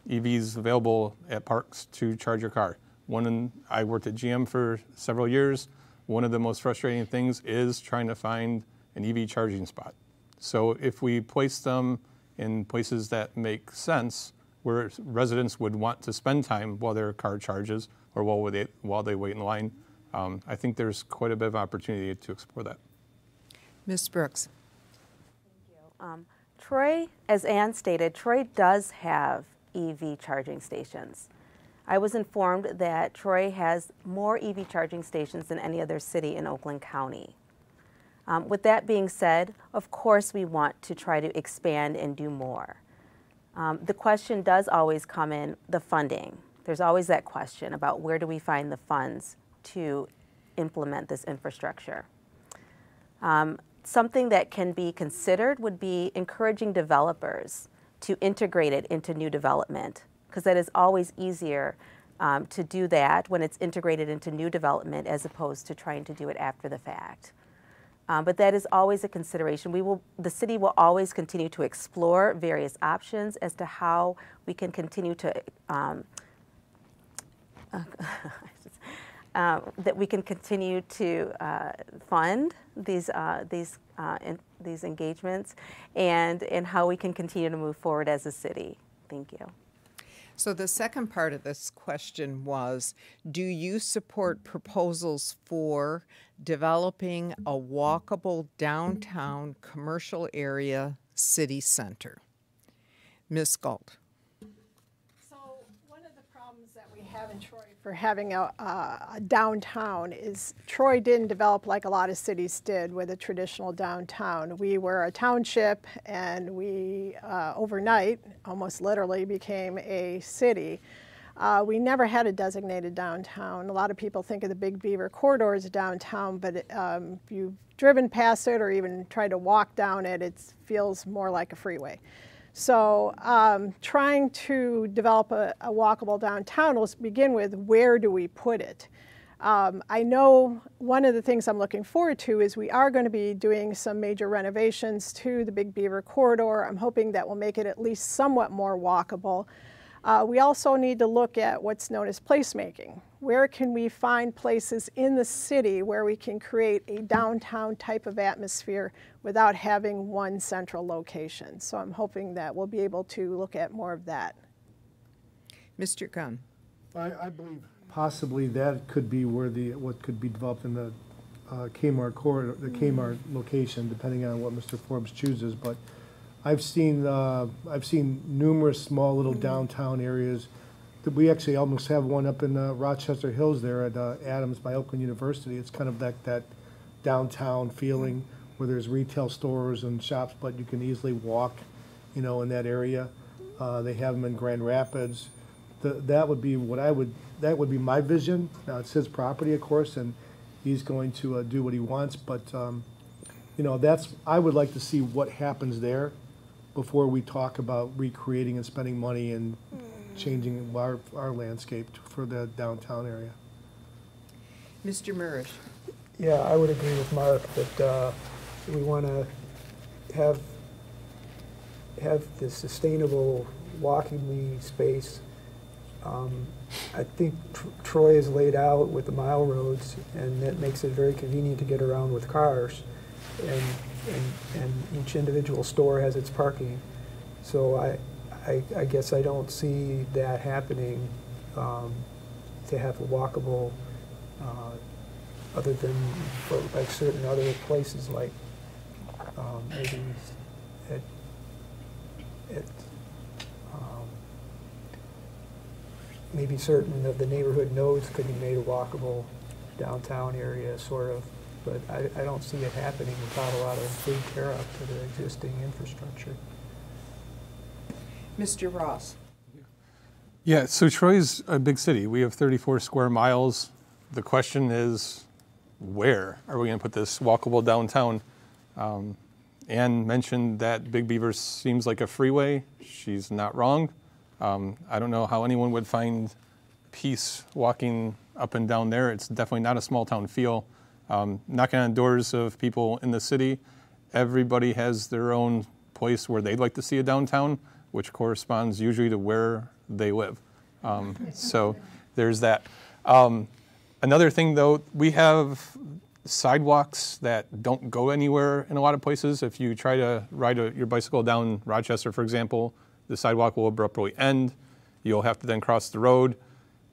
EVs available at parks to charge your car. One, I worked at GM for several years. One of the most frustrating things is trying to find an EV charging spot. So if we place them in places that make sense, where residents would want to spend time while their car charges or while they, while they wait in line, um, I think there's quite a bit of opportunity to explore that. Ms. Brooks. Thank you. Um, Troy, as Ann stated, Troy does have EV charging stations. I was informed that Troy has more EV charging stations than any other city in Oakland County. Um, with that being said, of course we want to try to expand and do more. Um, the question does always come in the funding. There's always that question about where do we find the funds to implement this infrastructure. Um, something that can be considered would be encouraging developers to integrate it into new development, because that is always easier um, to do that when it's integrated into new development as opposed to trying to do it after the fact. Um, but that is always a consideration. We will, the city will always continue to explore various options as to how we can continue to um, uh, that we can continue to uh, fund these uh, these uh, in, these engagements, and and how we can continue to move forward as a city. Thank you. So the second part of this question was, do you support proposals for developing a walkable downtown commercial area city center? Ms. Gault. So one of the problems that we have in Troy for having a, a, downtown is Troy didn't develop like a lot of cities did with a traditional downtown. We were a township and we uh, overnight, almost literally, became a city. Uh, we never had a designated downtown. A lot of people think of the Big Beaver corridor as a downtown, but um, if you've driven past it or even tried to walk down it, it feels more like a freeway. So um, trying to develop a, a, walkable downtown, let's begin with where do we put it? Um, I know one of the things I'm looking forward to is we are going to be doing some major renovations to the Big Beaver corridor. I'm hoping that will make it at least somewhat more walkable. Uh, we also need to look at what's known as placemaking. Where can we find places in the city where we can create a downtown type of atmosphere without having one central location? So I'm hoping that we'll be able to look at more of that. Mr. Gunn. I, I believe possibly that could be where the, what could be developed in the uh, Kmart corridor, the Kmart location, depending on what Mr. Forbes chooses. But I've seen, uh, I've seen numerous small little downtown areas. that We actually almost have one up in uh, Rochester Hills there at uh, Adams by Oakland University. It's kind of that, that downtown feeling where there's retail stores and shops, but you can easily walk, you know, in that area. Uh, They have them in Grand Rapids. The- That would be what I would, that would be my vision. Now, it's his property, of course, and he's going to uh, do what he wants, but, um, you know, that's, I would like to see what happens there before we talk about recreating and spending money and changing our, our landscape for the downtown area. Mr. Murish. Yeah, I would agree with Mark that uh, we want to have have the sustainable walking space. Um, I think tr Troy is laid out with the mile roads, and that makes it very convenient to get around with cars. And and, and each individual store has its parking. So I, I, I guess I don't see that happening um, to have a walkable, uh, other than for like certain other places like um, maybe at, at um, maybe certain of the neighborhood nodes could be made a walkable downtown area, sort of but I, I don't see it happening without a lot of big tear up to the existing infrastructure. Mr. Ross. Yeah, so Troy's a big city. We have 34 square miles. The question is, where are we going to put this walkable downtown? Um, Ann mentioned that Big Beaver seems like a freeway. She's not wrong. Um, I don't know how anyone would find peace walking up and down there. It's definitely not a small town feel. um, knocking on doors of people in the city. Everybody has their own place where they'd like to see a downtown, which corresponds usually to where they live. Um, so there's that. Um, another thing, though, we have sidewalks that don't go anywhere in a lot of places. If you try to ride a, your bicycle down Rochester, for example, the sidewalk will abruptly end. You'll have to then cross the road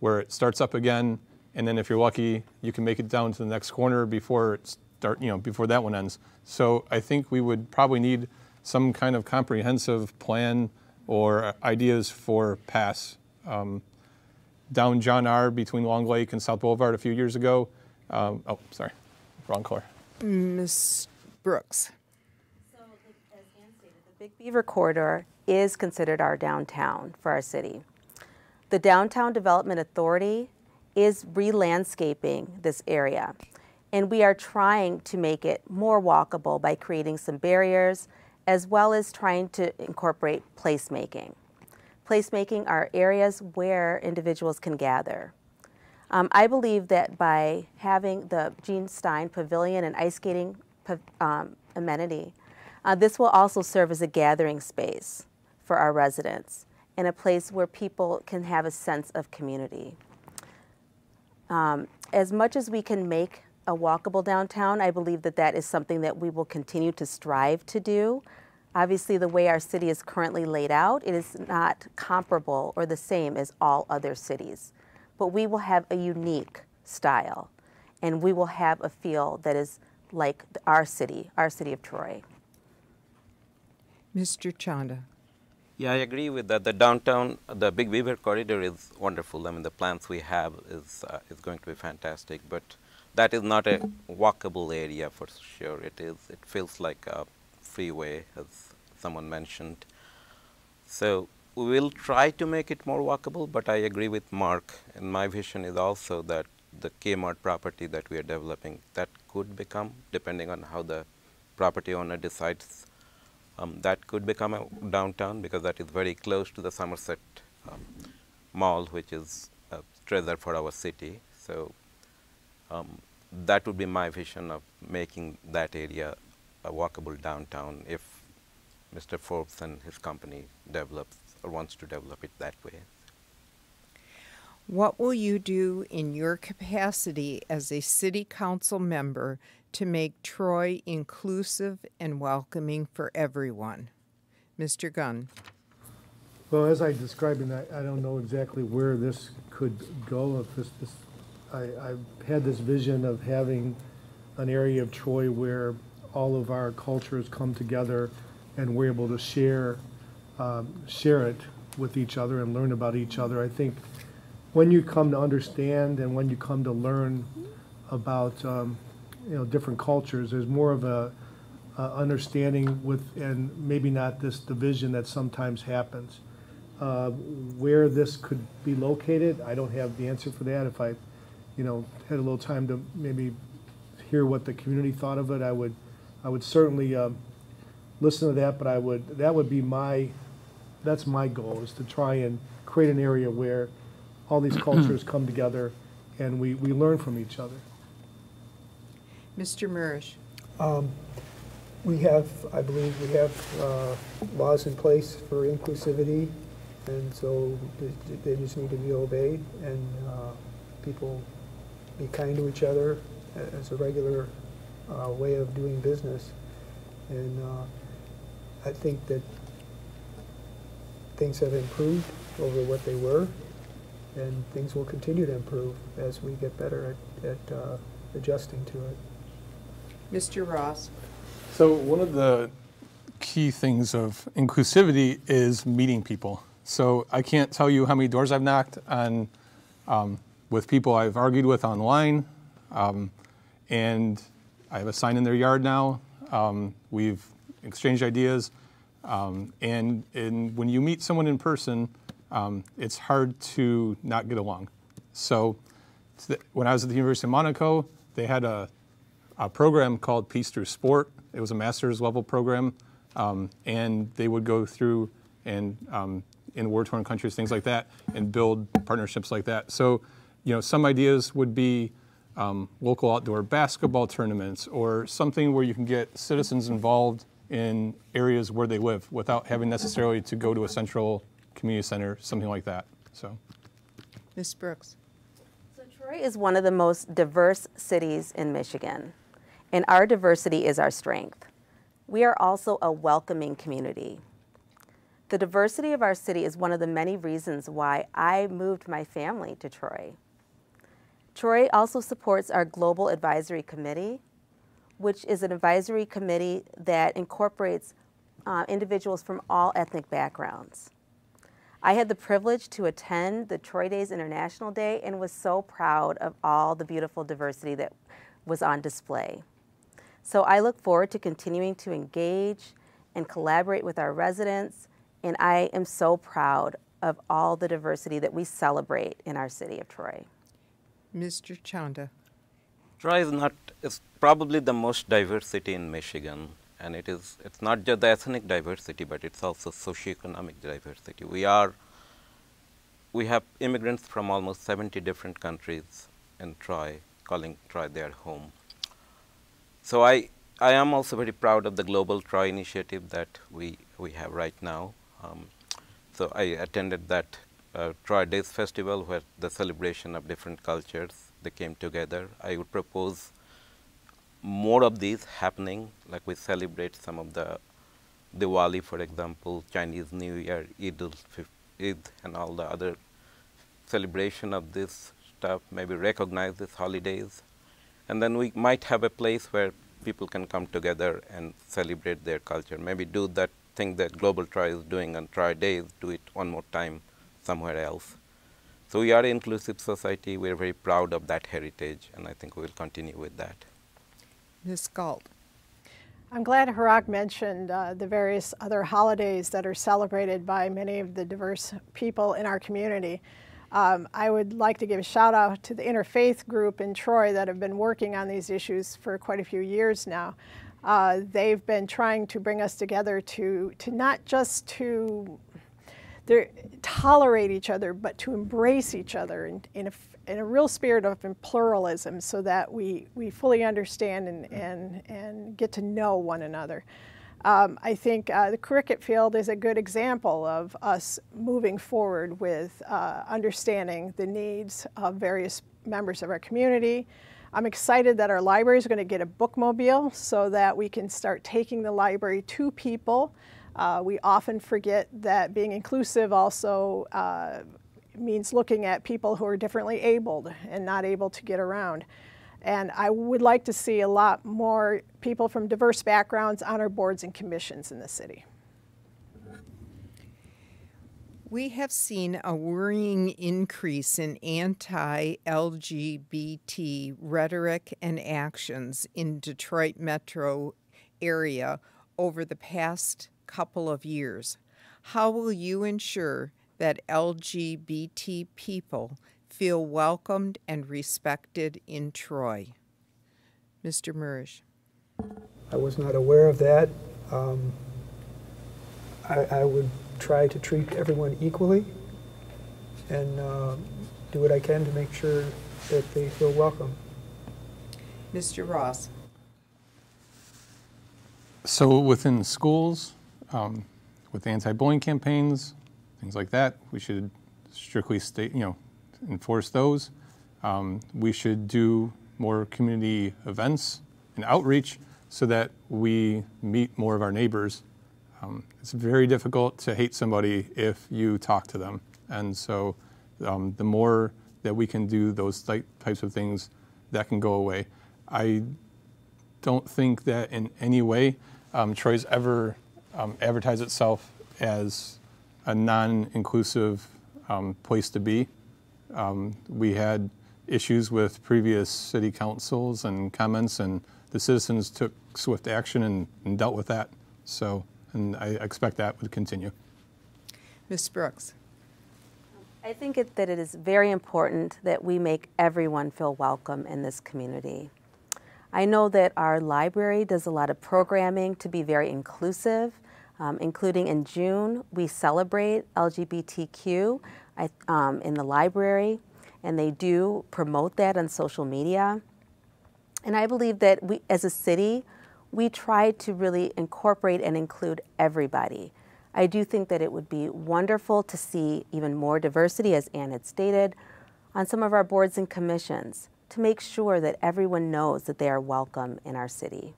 where it starts up again, and then if you're lucky, you can make it down to the next corner before it start, you know, before that one ends. So I think we would probably need some kind of comprehensive plan or ideas for pass. Um, down John R. between Long Lake and South Boulevard a few years ago. Um, oh, sorry, wrong color. Ms. Brooks. So, as Ann stated, the Big Beaver Corridor is considered our downtown for our city. The Downtown Development Authority is re-landscaping this area, and we are trying to make it more walkable by creating some barriers, as well as trying to incorporate placemaking. Placemaking are areas where individuals can gather. Um, I believe that by having the Jeanne Stine Pavilion and ice skating um, amenity, uh, this will also serve as a gathering space for our residents and a place where people can have a sense of community. Um, as much as we can make a walkable downtown, I believe that that is something that we will continue to strive to do. Obviously, the way our city is currently laid out, it is not comparable or the same as all other cities. But we will have a unique style, and we will have a feel that is like our city, our city of Troy. Mr. Chanda. Yeah, I agree with that. The downtown, the Big Beaver corridor is wonderful. I mean, the plans we have is uh, is going to be fantastic. But that is not a walkable area for sure. It is. It feels like a freeway, as someone mentioned. So we will try to make it more walkable, but I agree with Mark, and my vision is also that the Kmart property that we are developing, that could become, depending on how the property owner decides, um, that could become a downtown because that is very close to the Somerset um, Mall, which is a treasure for our city. So um, that would be my vision of making that area a walkable downtown if Mr. Forbes and his company develops or wants to develop it that way. What will you do in your capacity as a city council member to make Troy inclusive and welcoming for everyone? Mr. Gunn. Well, as I described, and I, I don't know exactly where this could go. If this, this I, I've had this vision of having an area of Troy where all of our cultures come together and we're able to share um, share it with each other and learn about each other. I think when you come to understand and when you come to learn about um, you know different cultures, there's more of a, a, understanding with and maybe not this division that sometimes happens. Uh, where this could be located, I don't have the answer for that. If I, you know, had a little time to maybe hear what the community thought of it, I would, I would certainly um, listen to that. But I would, that would be my that's my goal is to try and create an area where all these cultures come together and we, we learn from each other. Mr. Murish. Um, we have, I believe, we have uh, laws in place for inclusivity, and so they just need to be obeyed, and uh, people be kind to each other as a regular uh, way of doing business. And uh, I think that things have improved over what they were, and things will continue to improve as we get better at, at uh, adjusting to it. Mr. Ross. So one of the key things of inclusivity is meeting people. So I can't tell you how many doors I've knocked on um, with people I've argued with online, um, and I have a sign in their yard now. Um, we've exchanged ideas. Um, and, and when you meet someone in person, um, it's hard to not get along. So when I was at the University of Monaco, they had a, a program called Peace Through Sport. It was a master's level program, um, and they would go through and um, in war-torn countries, things like that, and build partnerships like that. So, you know, some ideas would be um, local outdoor basketball tournaments or something where you can get citizens involved in areas where they live without having necessarily to go to a central community center, something like that. So, Ms. Brooks. So Troy is one of the most diverse cities in Michigan, and our diversity is our strength. We are also a welcoming community. The diversity of our city is one of the many reasons why I moved my family to Troy. Troy also supports our Global Advisory Committee, which is an advisory committee that incorporates uh, individuals from all ethnic backgrounds. I had the privilege to attend the Troy Days International Day and was so proud of all the beautiful diversity that was on display. So I look forward to continuing to engage and collaborate with our residents, and I am so proud of all the diversity that we celebrate in our city of Troy. Mr. Chanda. Troy is not is probably the most diverse city in Michigan, and it is it's not just the ethnic diversity, but it's also socioeconomic diversity. We are we have immigrants from almost 70 different countries in Troy, calling Troy their home. So I I am also very proud of the Global Troy initiative that we we have right now. Um, so I attended that uh, Troy Days Festival, where the celebration of different cultures they came together. I would propose more of these happening, like we celebrate some of the Diwali, for example, Chinese New Year, Eid, and all the other celebration of this stuff, maybe recognize these holidays. And then we might have a place where people can come together and celebrate their culture. Maybe do that thing that Global Troy is doing on Troy Days, do it one more time somewhere else. So we are an inclusive society. We're very proud of that heritage, and I think we will continue with that. Ms. Gault. I'm glad Hirak mentioned uh, the various other holidays that are celebrated by many of the diverse people in our community. Um, I would like to give a shout out to the interfaith group in Troy that have been working on these issues for quite a few years now. Uh, they've been trying to bring us together to, to not just to tolerate each other, but to embrace each other in, in, a, in a real spirit of pluralism so that we, we fully understand and, and, and get to know one another. Um, I think uh, the cricket field is a good example of us moving forward with uh, understanding the needs of various members of our community. I'm excited that our library is going to get a bookmobile so that we can start taking the library to people. Uh, we often forget that being inclusive also uh, means looking at people who are differently abled and not able to get around. And I would like to see a lot more people from diverse backgrounds on our boards and commissions in the city. We have seen a worrying increase in anti LGBT rhetoric and actions in Detroit metro area over the past couple of years. How will you ensure that LGBT people feel welcomed and respected in Troy. Mr. Murish. I was not aware of that. Um, I, I, would try to treat everyone equally and uh, do what I can to make sure that they feel welcome. Mr. Ross. So within schools, um, with anti-bullying campaigns, things like that, we should strictly state, you know, enforce those. Um, we should do more community events and outreach so that we meet more of our neighbors. Um, it's very difficult to hate somebody if you talk to them. And so um, the more that we can do those types of things, that can go away. I don't think that in any way um, Troy's ever um, advertised itself as a non inclusive um, place to be. Um, we had issues with previous city councils and comments, and the citizens took swift action and, and dealt with that. So, and I expect that would continue. Ms. Brooks. I think it, that it is very important that we make everyone feel welcome in this community. I know that our library does a lot of programming to be very inclusive, um, including in June, we celebrate LGBTQ um, in the library. and they do promote that on social media. And I believe that we, as a city, we try to really incorporate and include everybody. I do think that it would be wonderful to see even more diversity, as Ann had stated, on some of our boards and commissions to make sure that everyone knows that they are welcome in our city.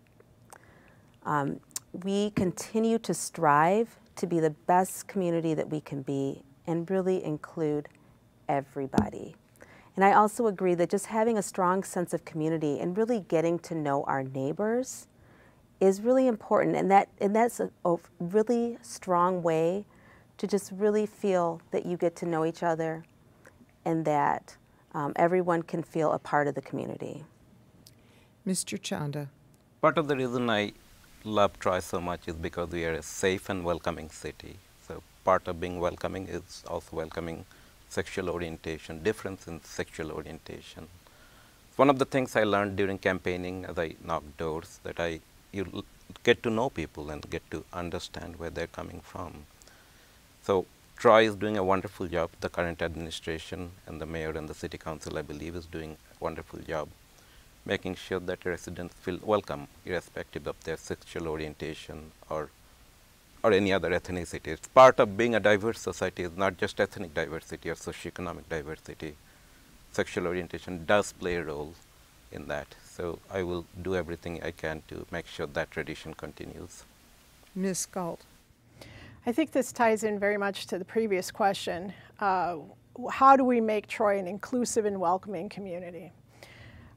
Um, we continue to strive to be the best community that we can be and really include everybody. And I also agree that just having a strong sense of community and really getting to know our neighbors is really important. And, that, and that's a, a really strong way to just really feel that you get to know each other and that um, everyone can feel a part of the community. Mr. Chanda. Part of the reason I love Troy so much is because we are a safe and welcoming city. So part of being welcoming is also welcoming sexual orientation, difference in sexual orientation. One of the things I learned during campaigning as I knocked doors that I you get to know people and get to understand where they're coming from. So Troy is doing a wonderful job. The current administration and the mayor and the city council, I believe, is doing a wonderful job making sure that residents feel welcome, irrespective of their sexual orientation or or any other ethnicity. It's part of being a diverse society is not just ethnic diversity or socioeconomic diversity. Sexual orientation does play a role in that. So I will do everything I can to make sure that tradition continues. Ms. Gault. I think this ties in very much to the previous question. Uh, how do we make Troy an inclusive and welcoming community?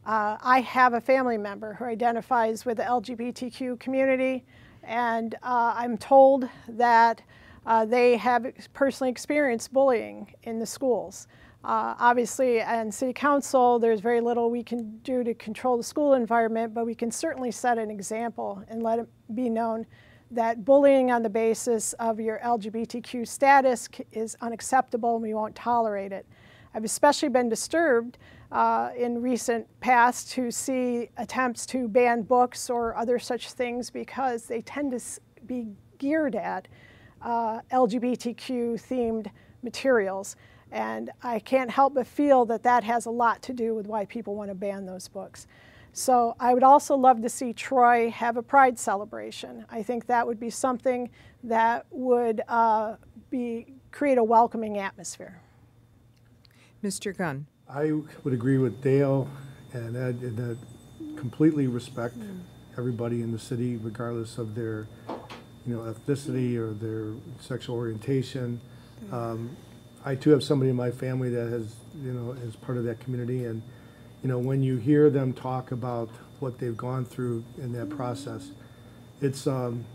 Uh, I have a family member who identifies with the LGBTQ community, and uh, I'm told that uh, they have personally experienced bullying in the schools. Uh, obviously, in City Council, there's very little we can do to control the school environment, but we can certainly set an example and let it be known that bullying on the basis of your LGBTQ status is unacceptable and we won't tolerate it. I've especially been disturbed uh, in recent past to see attempts to ban books or other such things because they tend to be geared at uh, LGBTQ themed materials. And I can't help but feel that that has a lot to do with why people want to ban those books. So I would also love to see Troy have a pride celebration. I think that would be something that would uh, be, create a welcoming atmosphere. Mr. Gunn. I would agree with Dale and Ed in that completely respect mm. everybody in the city, regardless of their, you know, ethnicity or their sexual orientation. Mm. Um, I too have somebody in my family that has, you know, is part of that community, and you know, when you hear them talk about what they've gone through in that mm. process, it's um,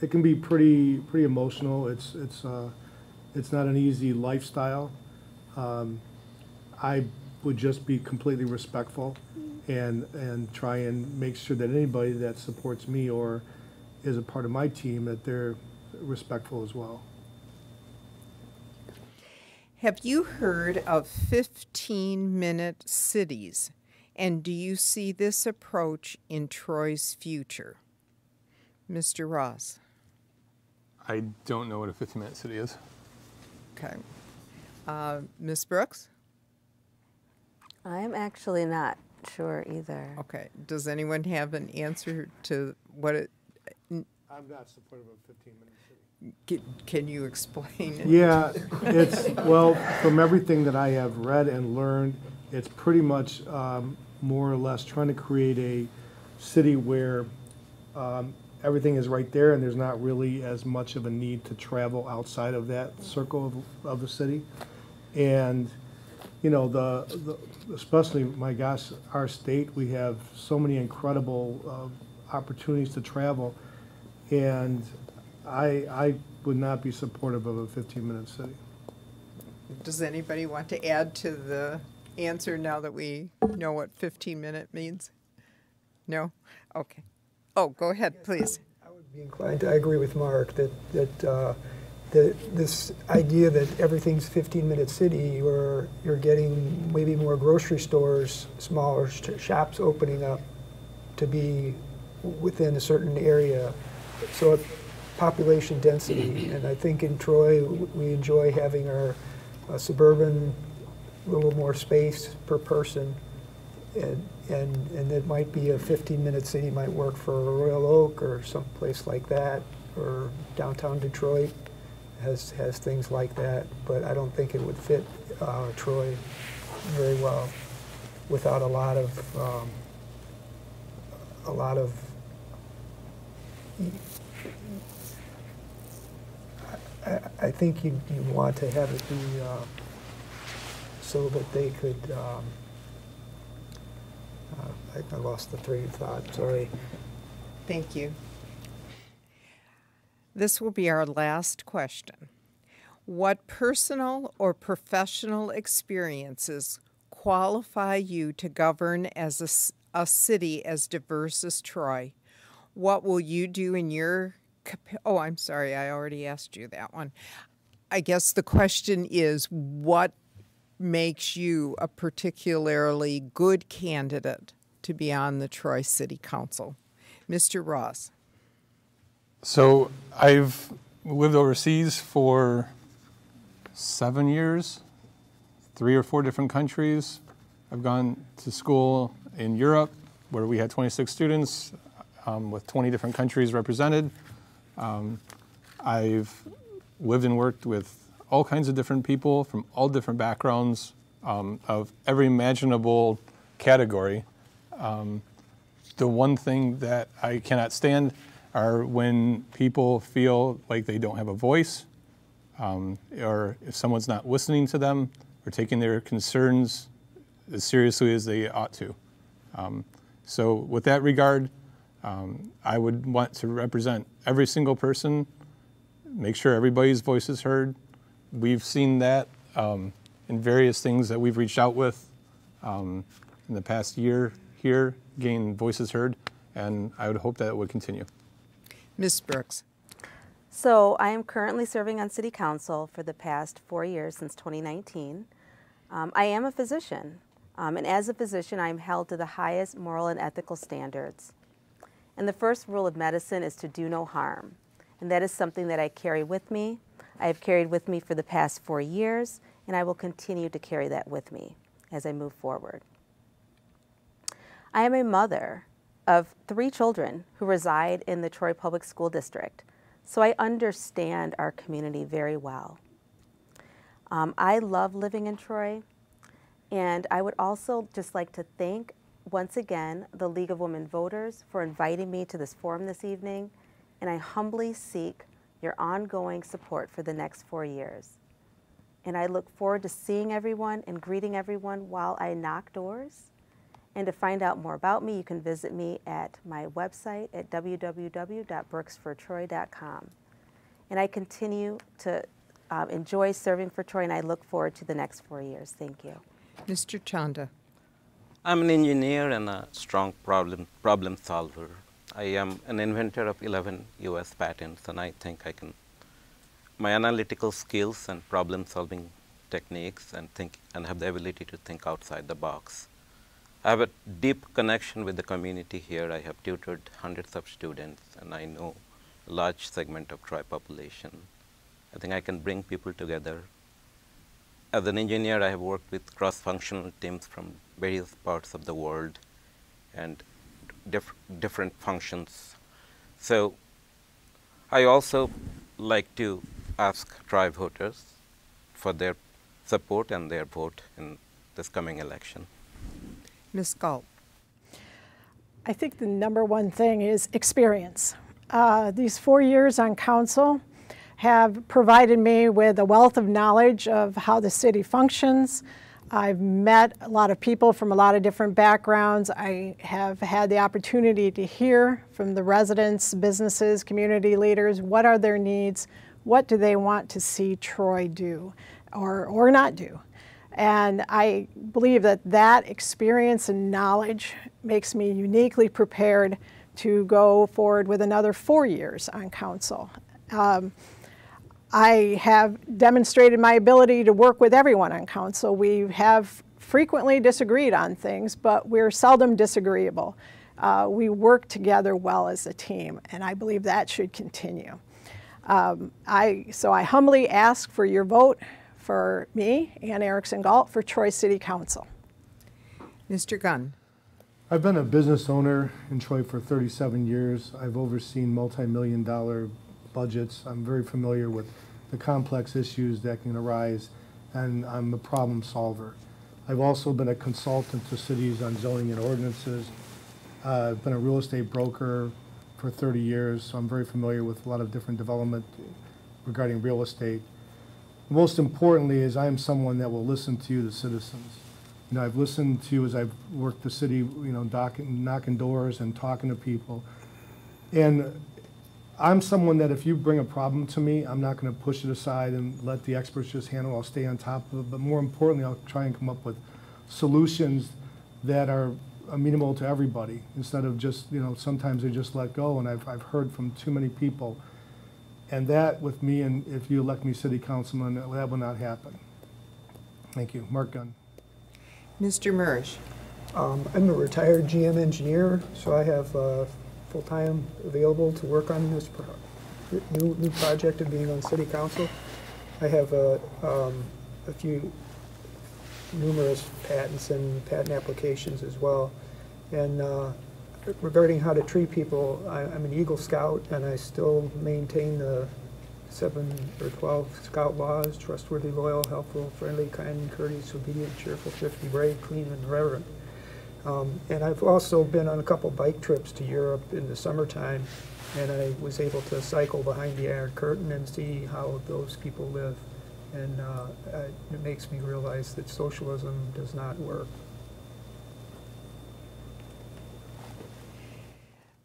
it can be pretty pretty emotional. It's it's uh, it's not an easy lifestyle. Um, I would just be completely respectful and, and try and make sure that anybody that supports me or is a part of my team, that they're respectful as well. Have you heard of 15 minute cities? And do you see this approach in Troy's future? Mr. Ross. I don't know what a 15 minute city is. Okay. Uh, Ms. Brooks? I'm actually not sure either. Okay. Does anyone have an answer to what it? I'm not supportive of 15 minutes. Can, can you explain it? Yeah, it's, well, from everything that I have read and learned, it's pretty much um, more or less trying to create a city where um, everything is right there and there's not really as much of a need to travel outside of that circle of, of the city. And you know, the, the, especially, my gosh, our state, we have so many incredible uh, opportunities to travel. And I, I would not be supportive of a 15-minute city. Does anybody want to add to the answer now that we know what 15 minute means? No? Okay. Oh, go ahead, please. I would be inclined to, I agree with Mark that, that uh, the, this idea that everything's 15 minute city where you're getting maybe more grocery stores, smaller shops opening up to be within a certain area. So population density, and I think in Troy we enjoy having our uh, suburban a little more space per person. And, and, and it might be a 15-minute city might work for Royal Oak or someplace like that, or downtown Detroit has, has things like that. But I don't think it would fit uh, Troy very well without a lot of um, a lot of I, I think you, you want to have it be uh, so that they could um, uh, I, I lost the train of thought sorry Thank you. This will be our last question. What personal or professional experiences qualify you to govern as a city as diverse as Troy? What will you do in your Oh, I'm sorry, I already asked you that one. I guess the question is what makes you a particularly good candidate to be on the Troy City Council? Mr. Ross. So I've lived overseas for seven years, three or four different countries. I've gone to school in Europe where we had 26 students um, with 20 different countries represented. Um, I've lived and worked with all kinds of different people from all different backgrounds um, of every imaginable category the one thing that I cannot stand are when people feel like they don't have a voice, um, or if someone's not listening to them or taking their concerns as seriously as they ought to. Um, so, with that regard, um, I would want to represent every single person, make sure everybody's voice is heard. We've seen that um, in various things that we've reached out with um, in the past year here, gain voices heard, and I would hope that it would continue. Ms. Brooks. So I am currently serving on City Council for the past four years since 2019. Um, I am a physician, um, and as a physician, I am held to the highest moral and ethical standards. And the first rule of medicine is to do no harm, and that is something that I carry with me. I have carried with me for the past four years, and I will continue to carry that with me as I move forward. I am a mother of three children who reside in the Troy Public School District, so I understand our community very well. Um, I love living in Troy, and I would also just like to thank once again the League of Women Voters for inviting me to this forum this evening, and I humbly seek your ongoing support for the next four years. And I look forward to seeing everyone and greeting everyone while I knock doors. And to find out more about me, you can visit me at my website at www.brooksfortroy.com. And I continue to um, enjoy serving for Troy, and I look forward to the next four years. Thank you. Mr. Chanda. I'm an engineer and a strong problem, problem solver. I am an inventor of 11 US patents, and I think I can, my analytical skills and problem solving techniques and, think, and have the ability to think outside the box. I have a deep connection with the community here. I have tutored hundreds of students, and I know a large segment of Troy population. I think I can bring people together. As an engineer, I have worked with cross-functional teams from various parts of the world and diff different functions. So I also like to ask Troy voters for their support and their vote in this coming election. Ms. Gault. I think the number one thing is experience. Uh, these four years on council have provided me with a wealth of knowledge of how the city functions. I've met a lot of people from a lot of different backgrounds. I have had the opportunity to hear from the residents, businesses, community leaders, what are their needs, what do they want to see Troy do or, or not do. And I believe that that experience and knowledge makes me uniquely prepared to go forward with another four years on council. Um, I have demonstrated my ability to work with everyone on council. We have frequently disagreed on things, but we're seldom disagreeable. Uh, we work together well as a team, and I believe that should continue. Um, I, so I humbly ask for your vote for me, Ann Erickson Gault, for Troy City Council. Mr. Gunn. I've been a business owner in Troy for 37 years. I've overseen multi-million dollar budgets. I'm very familiar with the complex issues that can arise, and I'm a problem solver. I've also been a consultant to cities on zoning and ordinances. Uh, I've been a real estate broker for 30 years, so I'm very familiar with a lot of different development regarding real estate. Most importantly is I am someone that will listen to you, the citizens. You know, I've listened to, you as I've worked the city, you know, knocking, knocking doors and talking to people. And I'm someone that if you bring a problem to me, I'm not going to push it aside and let the experts just handle it. I'll stay on top of it. But more importantly, I'll try and come up with solutions that are amenable to everybody instead of just, you know, sometimes they just let go. And I've, I've heard from too many people. And that with me, and if you elect me city councilman, that will not happen. Thank you. Mark Gunn. Mr. Murish. Um, I'm a retired GM engineer, so I have uh, full-time available to work on this pro- new, new project of being on city council. I have a, um, a few numerous patents and patent applications as well. And uh, regarding how to treat people, I, I'm an Eagle Scout and I still maintain the seven or 12 Scout laws, trustworthy, loyal, helpful, friendly, kind, courteous, obedient, cheerful, thrifty, brave, clean, and reverent. Um, and I've also been on a couple bike trips to Europe in the summertime, and I was able to cycle behind the Iron Curtain and see how those people live. And uh, it makes me realize that socialism does not work.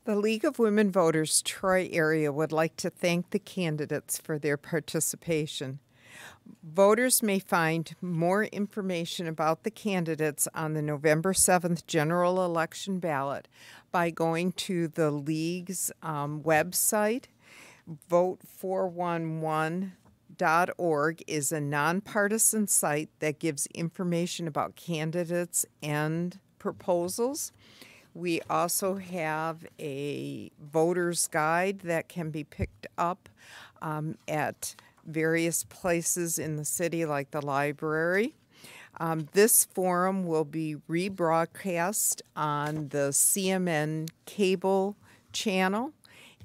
The League of Women Voters Troy area would like to thank the candidates for their participation. Voters may find more information about the candidates on the November 7th general election ballot by going to the League's um, website. Vote411.org is a nonpartisan site that gives information about candidates and proposals. We also have a voter's guide that can be picked up um, at various places in the city, like the library. Um, this forum will be rebroadcast on the CMN cable channel,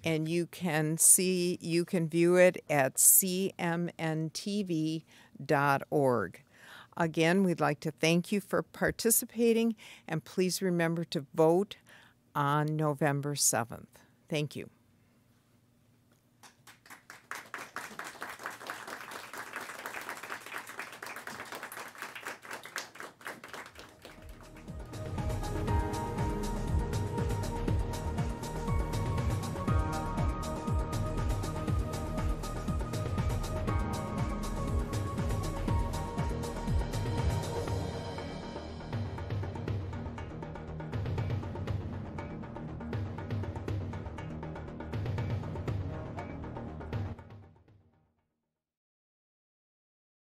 and you can see, you can view it at cmntv.org. Again, we'd like to thank you for participating, and please remember to vote on November 7th. Thank you.